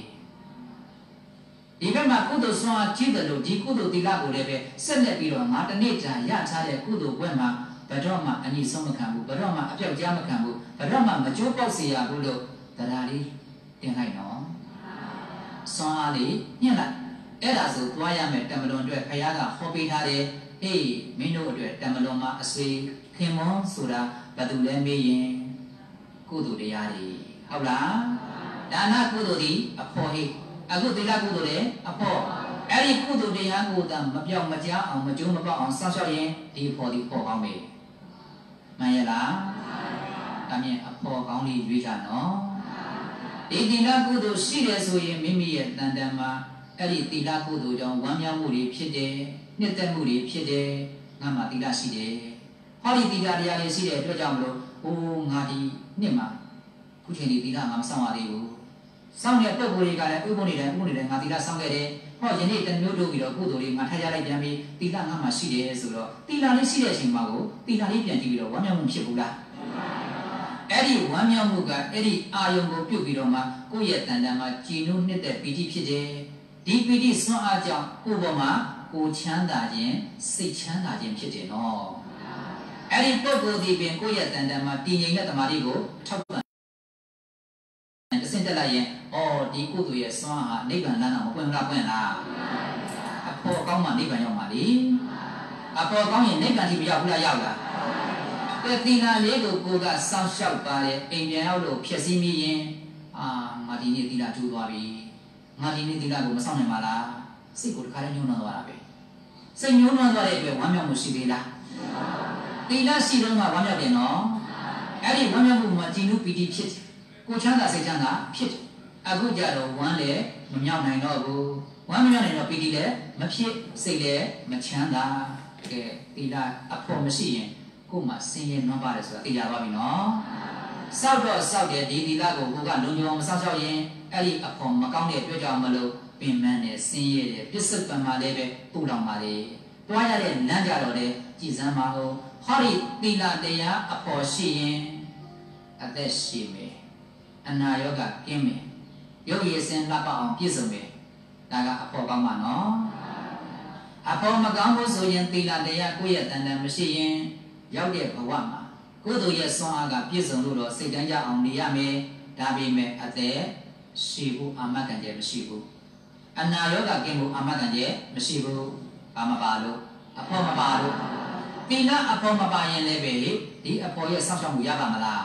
Speaker 2: ဒီဘက်မှာကုသိုလ်ဆွမ်းအားကြီးတယ်လို့ဒီကုသိုလ်သီလကိုလည်းပဲဆက်လက်ပြီးတော့ငါတနေ့ကြာရထားတဲ့ကုသိုလ်ဘွဲ့မှာ ဘယ်တော့မှအနိဆုံးမခံဘူးဘယ်တော့မှအပြောက်ကြားမခံဘူးဘယ်တော့မှမကြိုးပေါက်စေရဘူးလို့တရားလေးတင်လိုက်နော်ဆွမ်းအားလေးညှက်လိုက်အဲ့ဒါဆိုသွားရမယ်တမလွန်အတွက်ခရီးကဟောပေးထားတယ်ဟေးမင်းတို့အတွက်တမလွန်မှာအဆွေခင်မောဆိုတာဘယ်သူလဲမေးရင်ကုသိုလ်တရားတွေဟုတ်လားဒါနကုသိုလ်ဒီအဖို့ဟိအခုသီလကုသိုလ်လေအဖို့အဲ့ဒီကုသိုလ်တရားကိုတမပြောင်းမကြားအောင်မကျိုးမပေါက်အောင်စောင့်ရှောက်ရင်ဒီဖို့ဒီဖို့ကောင်းပြီ မှန်ရဲ့လားဒါမြင်အဖို့ကောင်းလေးရွေးကြနော်ဒီသီလကုသိုလ်ရှိတယ်ဆိုရင်မိမိရဲ့တန်တန်မှာအဲ့ဒီသီလကုသိုလ်ကြောင့်ဝမ်းမြောက်မှုတွေဖြစ်တယ်နှစ်သက်မှုတွေဖြစ်တယ်ငါမှသီလရှိတယ်ဟောဒီသီလတရားလေးရှိတဲ့အတွက်ကြောင့်မလို့ဟိုငါဒီနှစ်မှာခုချိန်ဒီသီလငါမဆောင်ရသေးဘူးစောင့်တဲ့ပုဂ္ဂိုလ်တွေကလည်းဥပုနေတယ်ဥပုနေတယ်ငါသီလဆောင်ခဲ့တယ် ဟောယနေ့တမျိုးတို့ပြီးတော့ကုသိုလ်လေးငါထားကြလိုက်ပြန်ပြီးသီလငါမှရှိတယ်ဆိုတော့သီလလေးရှိတဲ့အချိန်မှာကိုသီလလေးပြန်ကြည့်ပြီးတော့ဝမ်းမြောက်မှုဖြစ်ဘူးလားအဲ့ဒီဝမ်းမြောက်မှုကအဲ့ဒီအာယုံကိုပြုတ်ပြီးတော့မှကိုယ့်ရဲ့တန်တန်မှာကြည်နုနှစ်တဲ့ပီတိဖြစ်တယ်ဒီပီတိဆွမ်းအားကြောင့်ကိုယ်ပေါ်မှာကိုချမ်းသာခြင်းစိတ်ချမ်းသာခြင်းဖြစ်တယ်နော်အဲ့ဒီပုဂ္ဂိုလ်ဒီပင်ကိုယ့်ရဲ့တန်တန်မှာတည်ငြိမ်တဲ့တမာတိကိုထောက်ပံ့ တဆင့်တက်လိုက်ရင်အော်ဒီကုသိုလ်ရဲ့စွမ်းဟာနိဗ္ဗာန်လမ်းတော့မပွင့်လားပွင့်လားအဖို့ကောင်းမှနိဗ္ဗာန်ရောက်မှာလေအဖို့ကောင်းရင်နိဗ္ဗာန်ထိမရောက်ဘူးလားရောက်လားတဲ့သီလလေးကိုကိုကစောင့်ရှောက်ပါတယ်အိမ်ပြန်ရောက်လို့ဖြစ်စည်းမိရင်အာငါဒီနေ့သီလကျိုးသွားပြီငါဒီနေ့သီလကိုမစောင့်နိုင်ပါလားစိတ်ကိုတခါတည်းညှိုးနှောသွားတာပဲစိတ်ညှိုးနှောသွားတဲ့အတွက်ဝမ်းမြောက်မှုရှိသေးလားသီလရှိတော့မှဝမ်းမြောက်တယ်နော်အဲ့ဒီဝမ်းမြောက်မှုမှာကြည်နူးပီတိဖြစ်တယ် ကိုချမ်းသာစိတ်ချမ်းသာဖြစ်တယ်အခုကြတော့ဝမ်းလည်းမမြောက်နိုင်တော့ဘူးဝမ်းမမြောက်နိုင်တော့ပီတိလည်းမဖြစ်စိတ်လည်းမချမ်းသာကဲသီလအဖို့မရှိရင်ကိုယ်မှာဆင်းရဲနွမ်းပါတယ်ဆိုတာသိကြပါပြီနော်စောက်တော့စောက်တယ်ဒီသီလကိုကိုကလုံခြုံအောင်မစောက်ချောက်ရင်အဲ့ဒီအဖို့မကောင်းတဲ့အတွက်ကြောင့်မလို့ပင်မနဲ့ဆင်းရဲတယ်ပစ္စုပန်မှာလည်းပဲပူလောင်ပါလေတွားရတဲ့လမ်းကြတော့လေကြည်စမ်းပါဦးဟောဒီသီလတရားအဖို့ရှိရင်အသက်ရှိမယ် အနာရောဂါကင်းမယ်ရုပ်ရည်စင်လှပအောင်ပြည့်စုံမယ်ဒါကအဖို့ကောင်းပါနော်အဖို့မကောင်းဘူးဆိုရင်သီလတရားကိုယ့်ရဲ့တန်တန်မရှိရင်ရောက်တဲ့ဘဝမှာကိုယ်တို့ရဲ့ဆွမ်းအားကပြည့်စုံလို့တော့စိတ်တန်းကြအောင်နေရမယ်ဒါပေမဲ့အသက်ရှိဘူးအာမခံချက်မရှိဘူးအနာရောဂါကင်းဖို့အာမခံချက်မရှိဘူးဘာမပါလို့အဖို့မပါလို့သီလအဖို့မပါရင်လည်းပဲဒီအဖို့ရဲ့ဆောက်ရှောက်မှုရပါမလား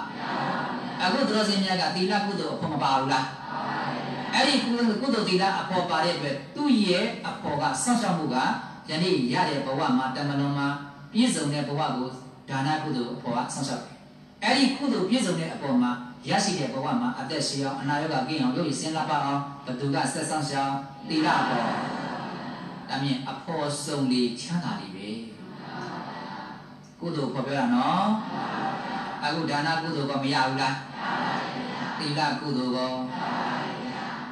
Speaker 2: အခုသူတော်စင်များကသီလကုသိုလ်အဖို့မပါဘူးလားအဲ့ဒီကုကုသိုလ်သီလအဖို့ပါတဲ့အတွက်သူ့ရဲ့အဖို့ကဆောက်ရှောက်မှုကယနေ့ရတဲ့ဘဝမှာတမန်တော်မှာပြည့်စုံတဲ့ဘဝကိုဒါနကုသိုလ်အဖို့ကဆောက်ရှောက်တယ်အဲ့ဒီကုသိုလ်ပြည့်စုံတဲ့အပေါ်မှာရရှိတဲ့ဘဝမှာအသက်ရှင်အောင်အနာရောဂါကင်းအောင်ရုပ်ရည်စင်လာပါအောင်ဘသူကဆက်ဆောင်ရှောင်သီလပေါ်ဒါမြင်အဖို့ဆုံးလေးချမ်းသာလေးပဲကုသိုလ်ဖော်ပြောရနော် အခုဒါနကုသိုလ်ကမရဘူးလားသီလကုသိုလ်ကော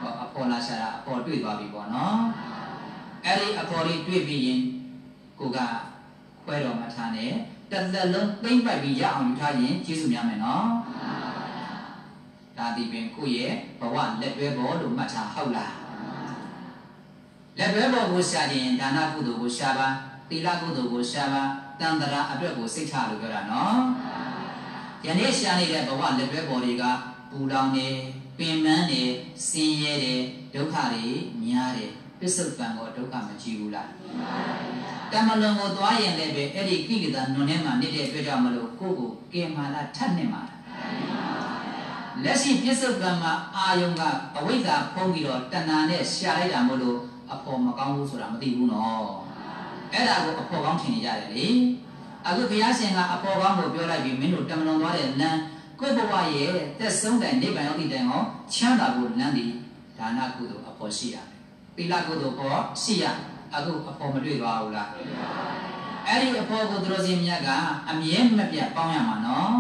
Speaker 2: ဟောအဖို့လာရှာတာအဖို့တွေ့သွားပြီပေါ့နော်အဲ့ဒီအဖို့လေးတွေ့ပြီးရင်ကိုကခွဲတော်မှာထားနေတစ်သက်လုံးသိမ့်ပိုက်ပြီးရအောင်ယူထားရင်ကျေးဇူးများမယ်နော်ဒါဒီပင်ကိုယ့်ရဲ့ဘဝလက်တွဲဘောလို့မှတ်ထားဟုတ်လားလက်တွဲဘောကိုရှာခြင်းဒါနကုသိုလ်ကိုရှာပါသီလကုသိုလ်ကိုရှာပါတန်တရာအတွက်ကိုစိတ်ချလို့ပြောတာနော် ယနေ့ရှာနေတဲ့ဘဝလက်တွဲဘောတွေကပူလောင်နေပင်မနေဆင်းရဲတယ်ဒုက္ခတွေများတယ်ပစ္စုပန်ကိုဒုက္ခမကြည့်ဘူးလားတမလွန်ကိုသွားရင်လည်းပဲအဲ့ဒီကိလေသာနွန်ထဲမှာနေတဲ့အတွက်ကြောင့်မလို့ကိုယ့်ကိုကင်မာလာထပ်နေမှာလက်ရှိပြစ္ဆုတ်ကံမှာအာယုံကအဝိဇ္ဇာဖုံးပြီးတော့တဏှာနဲ့ရှာလိုက်တာမို့လို့အဖို့မကောင်းဘူးဆိုတာမသိဘူးနော်အဲ့ဒါကိုအဖို့ကောင်းထင်နေကြတယ်လေ အခုဘုရားရှင်ကအဖို့ကောင်းကိုပြောလိုက်ပြီးမင်းတို့တမလွန်သွားတဲ့လမ်းကိုယ့်ဘဝရဲ့သက်ဆုံးတဲ့နိဗ္ဗာန်ရောက်သည့်တိုင်အောင်ချမ်းသာဖို့လမ်းဒီဒါနကုသိုလ်အဖို့ရှိရတယ်သီလကုသိုလ်ပေါ်ရှိရအခုအဖို့မတွေ့သွားဘူးလားအဲ့ဒီအဖို့ကိုသူတော်စင်မြတ်ကအမြဲမပြတ်ပေါင်းရမှာနော်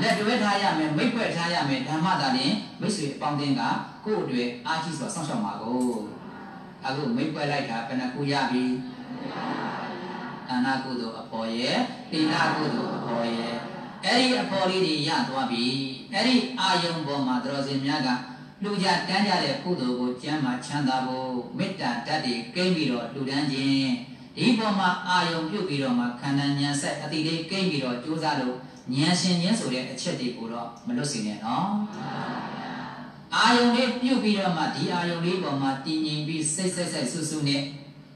Speaker 2: လက်တွဲထားရမယ်မိတ်ွက်ထားရမယ်ဓမ္မသာရင်မိတ်ဆွေအပေါင်းအသင်းကကိုယ့်အတွက်အားကြီးစွာစောင့်ရှောက်မှာကိုအခုမိတ်ွက်လိုက်တာဘယ်နှခုရပြီ ဒါနကုသိုလ်အပေါ်ရဲ့သီလကုသိုလ်အပေါ်ရဲ့အဲ့ဒီအပေါ်လေးတွေရသွားပြီအဲ့ဒီအာယုံပေါ်မှာသူတော်စင်များကလူကြတန်းကြတဲ့ကုသိုလ်ကိုကျမ်းမှာချမ်းသာဖို့မေတ္တာတတ်တွေကိမ့်ပြီးတော့လူတန်းခြင်းဒီပေါ်မှာအာယုံပြုတ်ပြီးတော့မှခန္ဓာဉာဏ်ဆက်အတိလေးကိမ့်ပြီးတော့ကြိုးစားလို့ဉာဏ်ရှင်ခြင်းဆိုတဲ့အချက်တွေကိုတော့မလွတ်စေနဲ့နော်အာယုံလေးပြုတ်ပြီးတော့မှဒီအာယုံလေးပေါ်မှာတည်ငြိမ်ပြီးစိတ်ဆက်ဆက်ဆူဆူနဲ့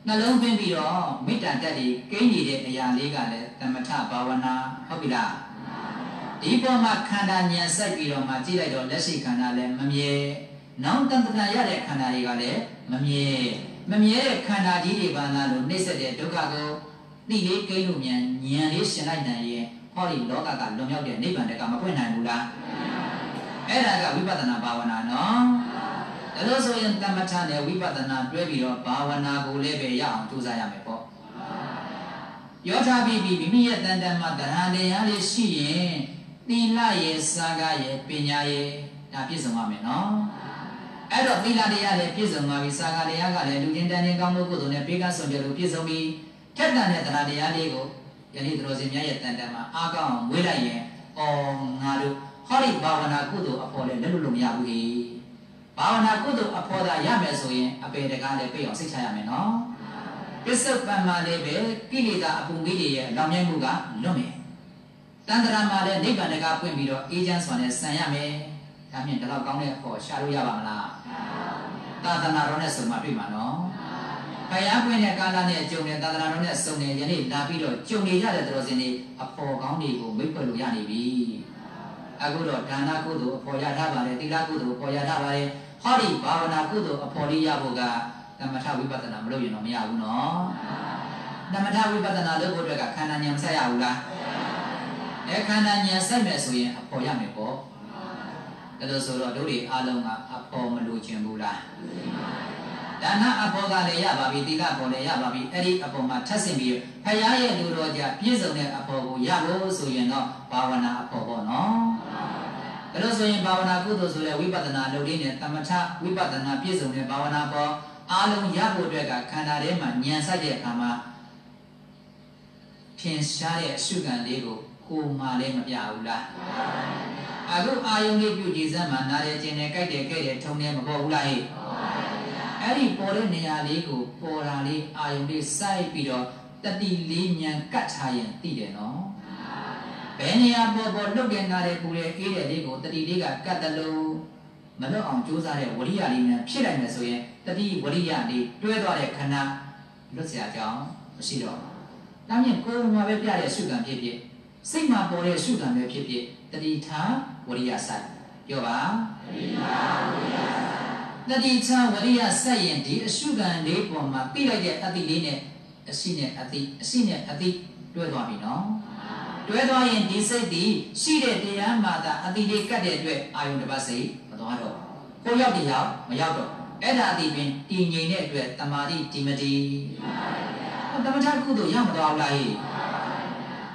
Speaker 2: နှလုံးသွင်းပြီးတော့မေတ္တာတတ်တွေကိမ့်နေတဲ့အရာလေးကလည်းသမထဘာဝနာဟုတ်ပြီလားဒီပေါ်မှာခန္ဓာဉာဏ်စိုက်ပြီးတော့မှကြည့်လိုက်တော့လက်ရှိခန္ဓာလည်းမမြဲနောက်တန်တန်ရတဲ့ခန္ဓာတွေကလည်းမမြဲမမြဲတဲ့ခန္ဓာကြီးတွေပါလားလို့နှိမ့်ဆက်တဲ့ဒုက္ခကိုသိလေးကိန်းလို့မြန်ဉာဏ်လေးရှင်လိုက်နိုင်ရင်ဟောဒီလောကကလွန်မြောက်တဲ့နိဗ္ဗာန်တကမပွင့်နိုင်ဘူးလားအဲ့ဒါကဝိပဿနာဘာဝနာနော် ဒါလို့ဆိုရင်တမထနဲ့ဝိပဿနာတွဲပြီးတော့ဘာဝနာကိုလည်းပဲရအောင်ကြိုးစားရမယ်ပေါ့ယောထာပြီးပြီးမိမိရဲ့တန်တန်မှာတရားတရားလေးရှိရင်သီလရဲ့စာကရဲ့ပညာရဲ့ဒါပြည့်စုံရမယ်နော်အဲ့တော့သီလတရားလည်းပြည့်စုံပါပြီစာကတရားကလည်းလူချင်းတန်ချင်းကောင်းမှုကုသိုလ်နဲ့ပေးကမ်းဆောင်ကြလို့ပြည့်စုံပြီထက်တန်တဲ့တရားတရားလေးကိုယနေ့သူတော်စင်များရဲ့တန်တန်မှာအားကောင်းအောင်မွေးလိုက်ရင်အော်ငါတို့ဟောဒီဘာဝနာကုသိုလ်အဖို့လည်းလက်လို့လို့မရဘူးလေ ဘာဝနာကုသိုလ်အဖို့သာရမယ်ဆိုရင်အပေတကားလည်းပြည့်အောင်စိတ်ချရမယ်နော်ပစ္စုပန်မှာလည်းပဲကိလေသာအပူမိတွေရဲ့လောင်မြိုက်မှုကလွတ်မယ်တန်တရာမှာလည်းနိဗ္ဗာန်တကားပွင့်ပြီးတော့အေးချမ်းစွာနဲ့ဆံရမယ်ဒါမြင်ဒီလောက်ကောင်းတဲ့အဖို့ရှာလို့ရပါမလားသာသနာတော်နဲ့ဆုံမှတွေ့မှာနော်ဘုရားခွင့်တဲ့ကာလနဲ့ကြုံတဲ့သာသနာတော်နဲ့ဆုံနေယနေ့လာပြီးတော့ကြုံနေရတဲ့တော်စင်တွေအဖို့ကောင်းတွေကိုမိတ်ဖွဲ့လို့ရနေပြီ အခုတော့ဒါနကုသိုလ်အဖို့ရထားပါတယ်သီလကုသိုလ်အဖို့ရထားပါတယ်ဟောဒီဘာဝနာကုသိုလ်အဖို့လေးရဖို့ကသမထဝိပဿနာမလုပ်ရင်တော့မရဘူးနော်သမထဝိပဿနာလုပ်ဖို့အတွက်ကခန္ဓာဉာဏ်မဆက်ရဘူးလားအဲခန္ဓာဉာဏ်ဆက်မယ်ဆိုရင်အဖို့ရမယ်ပေါ့ဒါလို့ဆိုတော့တို့တွေအားလုံးကအဖို့မလိုချင်ဘူးလားဒါနအဖို့ကလည်းရပါပြီသီလဖို့လည်းရပါပြီအဲ့ဒီအဖို့မှာထပ်ဆင့်ပြီးဖရာရဲ့လူတော်ကြပြည့်စုံတဲ့အဖို့ကိုရဖို့ဆိုရင်တော့ဘာဝနာအဖို့ပေါ့နော် ဒါလို့ဆိုရင်ဘာဝနာကုသိုလ်ဆိုတဲ့ဝိပဿနာလုပ်ရင်းနဲ့တမထဝိပဿနာပြည့်စုံတဲ့ဘာဝနာပေါ်အားလုံးရဖို့အတွက်ကခန္ဓာထဲမှာဉာဏ်ဆိုင်တဲ့အခါမှာထင်ရှားတဲ့အရှုခံလေးကိုကိုမှလည်းမပြဘူးလားအခုအာယုန်လေးပြုကြည်စမ်းမှာနားရဲခြင်းနဲ့ကြိုက်တယ်ကြိုက်တယ်ထုံတယ်မပေါ်ဘူးလားဟဲ့အဲ့ဒီပေါ်တဲ့နေရာလေးကိုပေါ်တာလေးအာယုန်လေးစိုက်ပြီးတော့တတိလေးဉာဏ်ကတ်ထားရင်သိတယ်နော် ဘယ်နေရာပေါ်ပေါ်လုတ်တဲ့နားရဲပူတဲ့အေးတဲ့လေးကိုတတိလေးကကတ်တယ်လို့မလွတ်အောင်ကြိုးစားတဲ့ဝရိယလေးနဲ့ဖြစ်နိုင်မယ်ဆိုရင်တတိဝရိယလေးတွဲသွားတဲ့ခဏလွတ်เสียကြောင်းမရှိတော့ဘူး။ဒါမြင်ကိုယ်မှာပဲပြတဲ့ရှုခံဖြစ်ဖြစ်စိတ်မှာပေါ်တဲ့ရှုခံပဲဖြစ်ဖြစ်တတိထားဝရိယဆိုင်ပြောပါတတိထားဝရိယဆိုင်တတိထားဝရိယဆိုင်ရင်ဒီအရှုခံလေးပေါ်မှာပြလိုက်တဲ့အတိလေးနဲ့အရှိနဲ့အတိအရှိနဲ့အတိတွဲသွားပြီနော်။ တွဲသွားရင်ဒီစိတ်ဒီရှိတဲ့တရားမှသာအတိလေးကတ်တဲ့အတွက်အာယုန်တစ်ပတ်စိတ်မသွားတော့ကိုရောက်တရောက်မရောက်တော့အဲ့ဒါအတိပင်တည်ငြိမ်တဲ့အတွက်တမာတိဒီမတီဟောတမထကုသိုလ်ရမသွားဘူးလားဟိ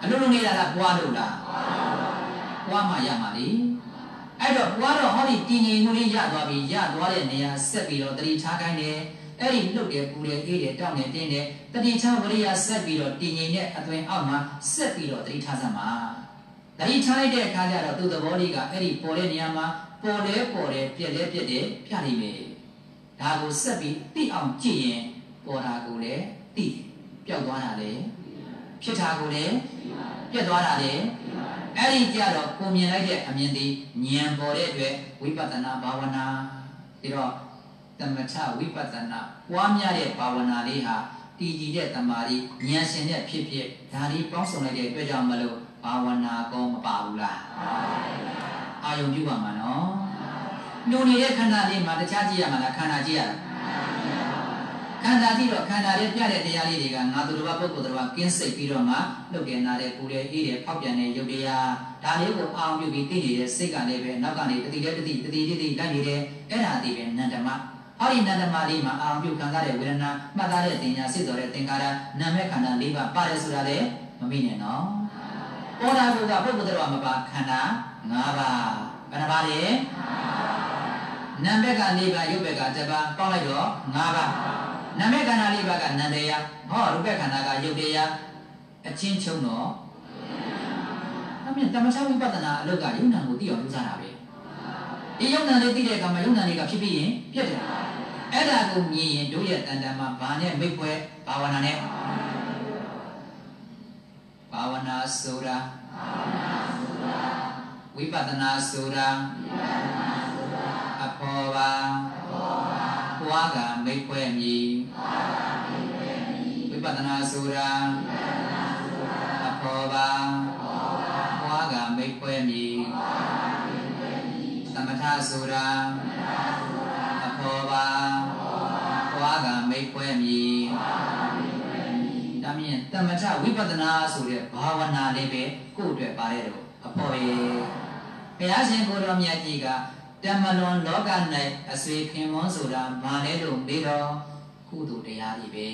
Speaker 2: အလုံးလုံးနေတာလားဘွားလို့လားဘွားမှရမှာလေအဲ့တော့ဘွားတော့ဟောဒီတည်ငြိမ်မှုလေးရသွားပြီရသွားတဲ့နေရာဆက်ပြီးတော့တတိထားခိုင်းတယ် အဲ့ဒီလှုပ်တယ်ပူတယ်အေးတယ်တောက်တယ်တင်းတယ်တတိချဝရိယဆက်ပြီးတော့တည်ငြိမ်တဲ့အသွင်အောက်မှာဆက်ပြီးတော့တတိထားစမ်းပါတတိထားလိုက်တဲ့အခါကျတော့သူ့သဘောလေးကအဲ့ဒီပေါ်တဲ့နေရာမှာပေါ်လဲပေါ်တယ်ပြက်လဲပြက်တယ်ပြလိမ့်မယ်ဒါကိုဆက်ပြီးသိအောင်ကြည့်ရင်ပေါ်တာကိုလည်းသိပျောက်သွားတာလည်းဖြစ်တာကိုလည်းပြက်သွားတာလည်းအဲ့ဒီကြတော့ကိုမြင်လိုက်တဲ့အမြင်ဒီဉာဏ်ပေါ်တဲ့အတွက်ဝိပဿနာဘာဝနာပြီးတော့ တမထဝိပဿနာပွားများတဲ့ဘာဝနာလေးဟာတည်ကြည်တဲ့တမာရီဉာဏ်ရှင်တဲ့ဖြစ်ဖြစ်ဒါလေးပေါင်းစုံလိုက်တဲ့အတွက်ကြောင့်မလို့ဘာဝနာကောမပါဘူးလားအာယုံပြုပါမှာနော်ညိုနေတဲ့ခန္ဓာလေးမှာတခြားကြည့်ရမှာလားခန္ဓာကြည့်ရလားခန္ဓာကြည့်တော့ခန္ဓာရဲ့ပြတဲ့တရားလေးတွေကငါသူတစ်ပါးပုဂ္ဂိုလ်တစ်ပါးကင်းစိတ်ပြီးတော့မှလှုပ်တယ်နာတယ်ပူတယ်အေးတယ်ဖောက်ပြန်တယ်ရုပ်တရားဒါလေးကိုအာရုံပြုပြီးသိနေတဲ့စိတ်ကလည်းပဲနောက်ကနေတတိတဲ့တတိတတိတတိလိုက်နေတယ်အဲ့ဒါဒီပဲနန္ဒမ ဟောဒီနန္ဒမလေးမှာအာရုံပြုခံစားတဲ့ဝေဒနာမှတ်သားတဲ့တင်ညာစိတ်တော်တဲ့သင်္ကာရနာမည်ခန္ဓာ၄ပါးပါတယ်ဆိုတာလည်းမမိနဲ့နော်ပေါ်တာကပုဂ္ဂိုလ်တစ်ပါးမပါခန္ဓာ၅ပါးဘယ်နှပါးလဲနာမည်က၄ပါးရုပ်ဘက်ကတစ်ပါးပေါင်းလိုက်တော့၅ပါးနာမည်ခန္ဓာ၄ပါးကနန္တရားဟောရူပခန္ဓာကယုတ်တရားအချင်းချုပ်တော့အမြင်တမချဝိပဿနာအလုပ်ကယုံနာကိုသိအောင်လုပ်စားတာပဲဒီယုံနာလေးသိတဲ့အခါမှာယုံနာလေးကဖြစ်ပြီးရင်ပြတ်တယ် အဲ့ဒါကိုမြင်ရင်တို့ရဲ့တန်တန်မှာဘာနဲ့မိတ်ပွဲဘာဝနာနဲ့ဘာဝနာဆိုတာဝိပဿနာဆိုတာအဖော်ပါဘွားကမိတ်ပွဲမြည်ဝိပဿနာဆိုတာအဖော်ပါဘွားကမိတ်ပွဲမြည်သမထဆိုတာအ ဖော်ပါဘွားကမိတ်ပွဲမြည်ဒါမြင်သမထဝိပဿနာဆိုတဲ့ဘာဝနာလေးပဲကိုယ့်အတွက်ပါတယ်တော့အဖော်ရေဘုရားရှင်ကိုတော်မြတ်ကြီးကတမလွန်လောက၌အဆွေခင်မွန်းဆိုတာဘာလဲလို့မေးတော့ကုသိုလ်တရားတွေပဲ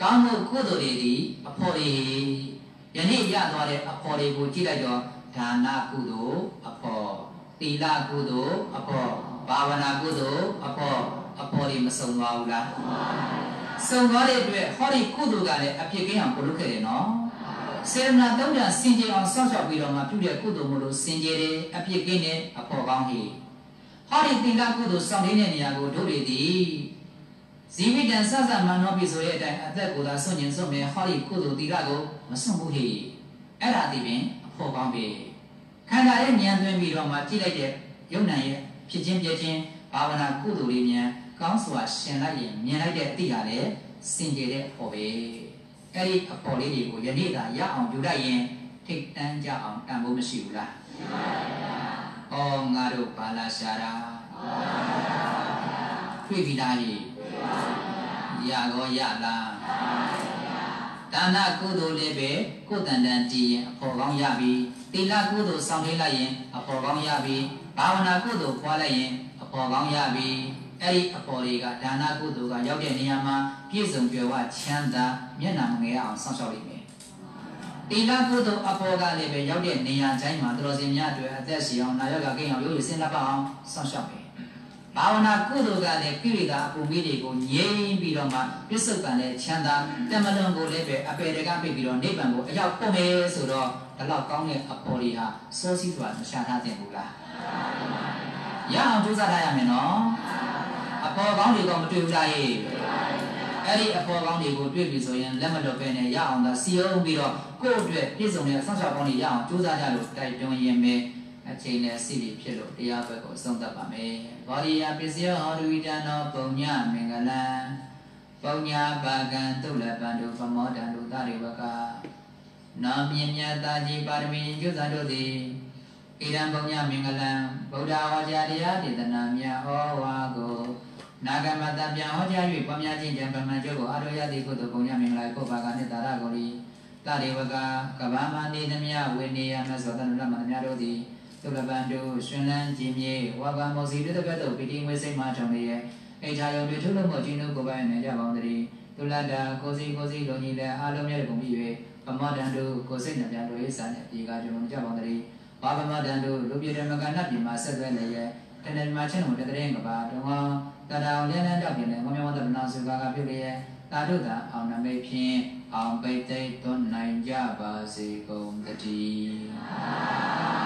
Speaker 2: ကောင်းမှုကုသိုလ်တွေဒီအဖော်တွေယနေ့ရသွားတဲ့အဖော်တွေကိုကြည့်လိုက်တော့ဒါနကုသိုလ်အဖော်သီလကုသိုလ်အဖော် ဘာဝနာကုသိုလ်အဖော်အဖော်တွေမစုံသွားဘူးလားစုံသွားတဲ့အတွက်ဟောဒီကုသိုလ်ကလည်းအဖြစ်ကင်းအောင်ပြုလုပ်ခဲ့တယ်နော်စေရနာတုံးတာစင်ကြယ်အောင်စောင့်ရှောက်ပြီးတော့မှပြုတဲ့ကုသိုလ်မလို့စင်ကြယ်တယ်အဖြစ်ကင်းတယ်အဖော်ကောင်းဟိဟောဒီသီလကုသိုလ်ဆောင်နေတဲ့နေရာကိုတို့တွေဒီဇီဝိတံဆဆမနောပြီဆိုတဲ့အတိုင်းအသက်ကိုယ်သာဆွညင်ဆွမယ်ဟောဒီကုသိုလ်သီလကိုမဆွဘူးဟိအဲ့ဒါဒီပင်အဖို့ကောင်းပြီခန္ဓာရဲ့ဉာဏ်သွင်းပြီးတော့မှကြည့်လိုက်တဲ့ယုံနာရဲ့ ဖြစ်ချင်းပြချင်းဘာဝနာကုသိုလ်လေးများကောင်းစွာရှင်လိုက်ရင်မြင်လိုက်တဲ့အတိဟာလည်းစင်ကြယ်တဲ့အဖို့ပဲအဲ့ဒီအဖို့လေးတွေကိုယနေ့သာရအောင်ယူလိုက်ရင်ထိတ်တန်းကြအောင်တန်ဖို့မရှိဘူးလားမှန်ပါဗျာ။အော်ငါတို့ဘာလာရှာတာမှန်ပါဗျာ။တွေ့ပြီလားကြီးရကောရလားမှန်ပါဗျာ။ဒါနကုသိုလ်လေးပဲကိုယ်တန်တန်ကြည်ရင်အဖို့ကောင်းရပြီ။သီလကုသိုလ်ဆောင်လေးလိုက်ရင်အဖို့ကောင်းရပြီ။ ဘာဝနာကုသိုလ်ပွားလိုက်ရင်အဖို့ကောင်းရပြီ။အဲ့ဒီအပေါ်တွေကဒါနကုသိုလ်ကရောက်တဲ့နေရာမှာပြည့်စုံကြွယ်ဝချမ်းသာမျက်နှာမငယ်အောင်စောင့်ရှောက်လိမ့်မယ်။တိလကုသိုလ်အပေါ်ကလည်းပဲရောက်တဲ့နေရာတိုင်းမှာတော်စင်များအတွက်အသက်ရှင်အောင်နာယောဂကိန်းအောင်ရိုးရိုးစင်လက်ပအောင်စောင့်ရှောက်မယ်။ဘာဝနာကုသိုလ်ကလည်းကိရိတာအပူမိတွေကိုငြိမ်းပြီးတော့မှပြစ္ဆုတ်ကံနဲ့ချမ်းသာတမလွန်ကိုလည်းပဲအပေတကပြစ်ပြီးတော့နိဗ္ဗာန်ကိုအရောက်ပို့မယ်ဆိုတော့ဒီလောက်ကောင်းတဲ့အပေါ်တွေဟာစိုးစည်းစွာမရှာထားသင့်ဘူးလား။ ရအောင်ကြိုးစားထားရမယ်နော်။အပေါ်ကောင်းတွေကမတွေ့ဘူးလားဟဲ့။အဲ့ဒီအပေါ်ကောင်းတွေကိုတွေ့ပြီဆိုရင်လက်မလွတ်ပဲနဲ့ရအောင်သာစီအောင်ပြီးတော့ကိုယ့်အတွက်ပြည့်စုံတဲ့အဆောင်ရှောက်ကောင်းတွေရအောင်ကြိုးစားကြလို့တိုက်တွန်းရင်ပဲအချိန်နဲ့စီလီဖြစ်လို့တရားဘက်ကိုဆုံးသက်ပါမယ်။ဘောဓိယပစ္စယဟောတုဝိတံသောပုံညမင်္ဂလံပုံညာပါကံတုလပံတုပမောတံတုသရိဝကနာမြင်မြတ်တာကြီးပါရမီကျုပ်စာတို့သည် ဣရံပုံညမင်္ဂလံဗုဒ္ဓဟောကြားတရားဒေသနာမြတ်ဟောဝါကိုနာဂမတပြန်ဟောကြား၍ပွားများခြင်းကြံပမန်ကျုပ်ကိုအာရောယတိကုသိုလ်ပုံညမင်္ဂလာကိုပါကနှင့်တာရကိုလီတရိဝကကဗ္ဗမနေသမြဝိနေယမသောတနုလမသမြတို့သည်သုလပန်တို့ရှင်လန်းကြည်မြေဝါကမောစီတုတကတ်တို့ပိတိငွေစိတ်မှထုံလျက်အိထာယုံတွေထုလို့မို့ခြင်းတို့ကိုပိုင်နေကြပါအောင်တည်းသုလတာကိုစီကိုစီလုံကြီးလည်းအာလုံးမြတ်ကုန်ပြီ၍ပမောတန်တို့ကိုစိတ်နှပြတို့၏စာနှင့်ပြေကကြုံကြပါအောင်တည်း ဘာပမောတန်တို့လူပြတဲ့မကနတ်ပြည်မှာဆက်သွဲလျက်တဏ္ဍမှာချင်းတို့တတဲ့ကပါတုံးတတအောင်လည်းလည်းတောက်ပြနေမောမောတနာစုကာကပြုလျက်သာတို့သာအောင်နမိတ်ဖြင့်အောင်ပိတ်သိသွန်းနိုင်ကြပါစေကုန်တည်း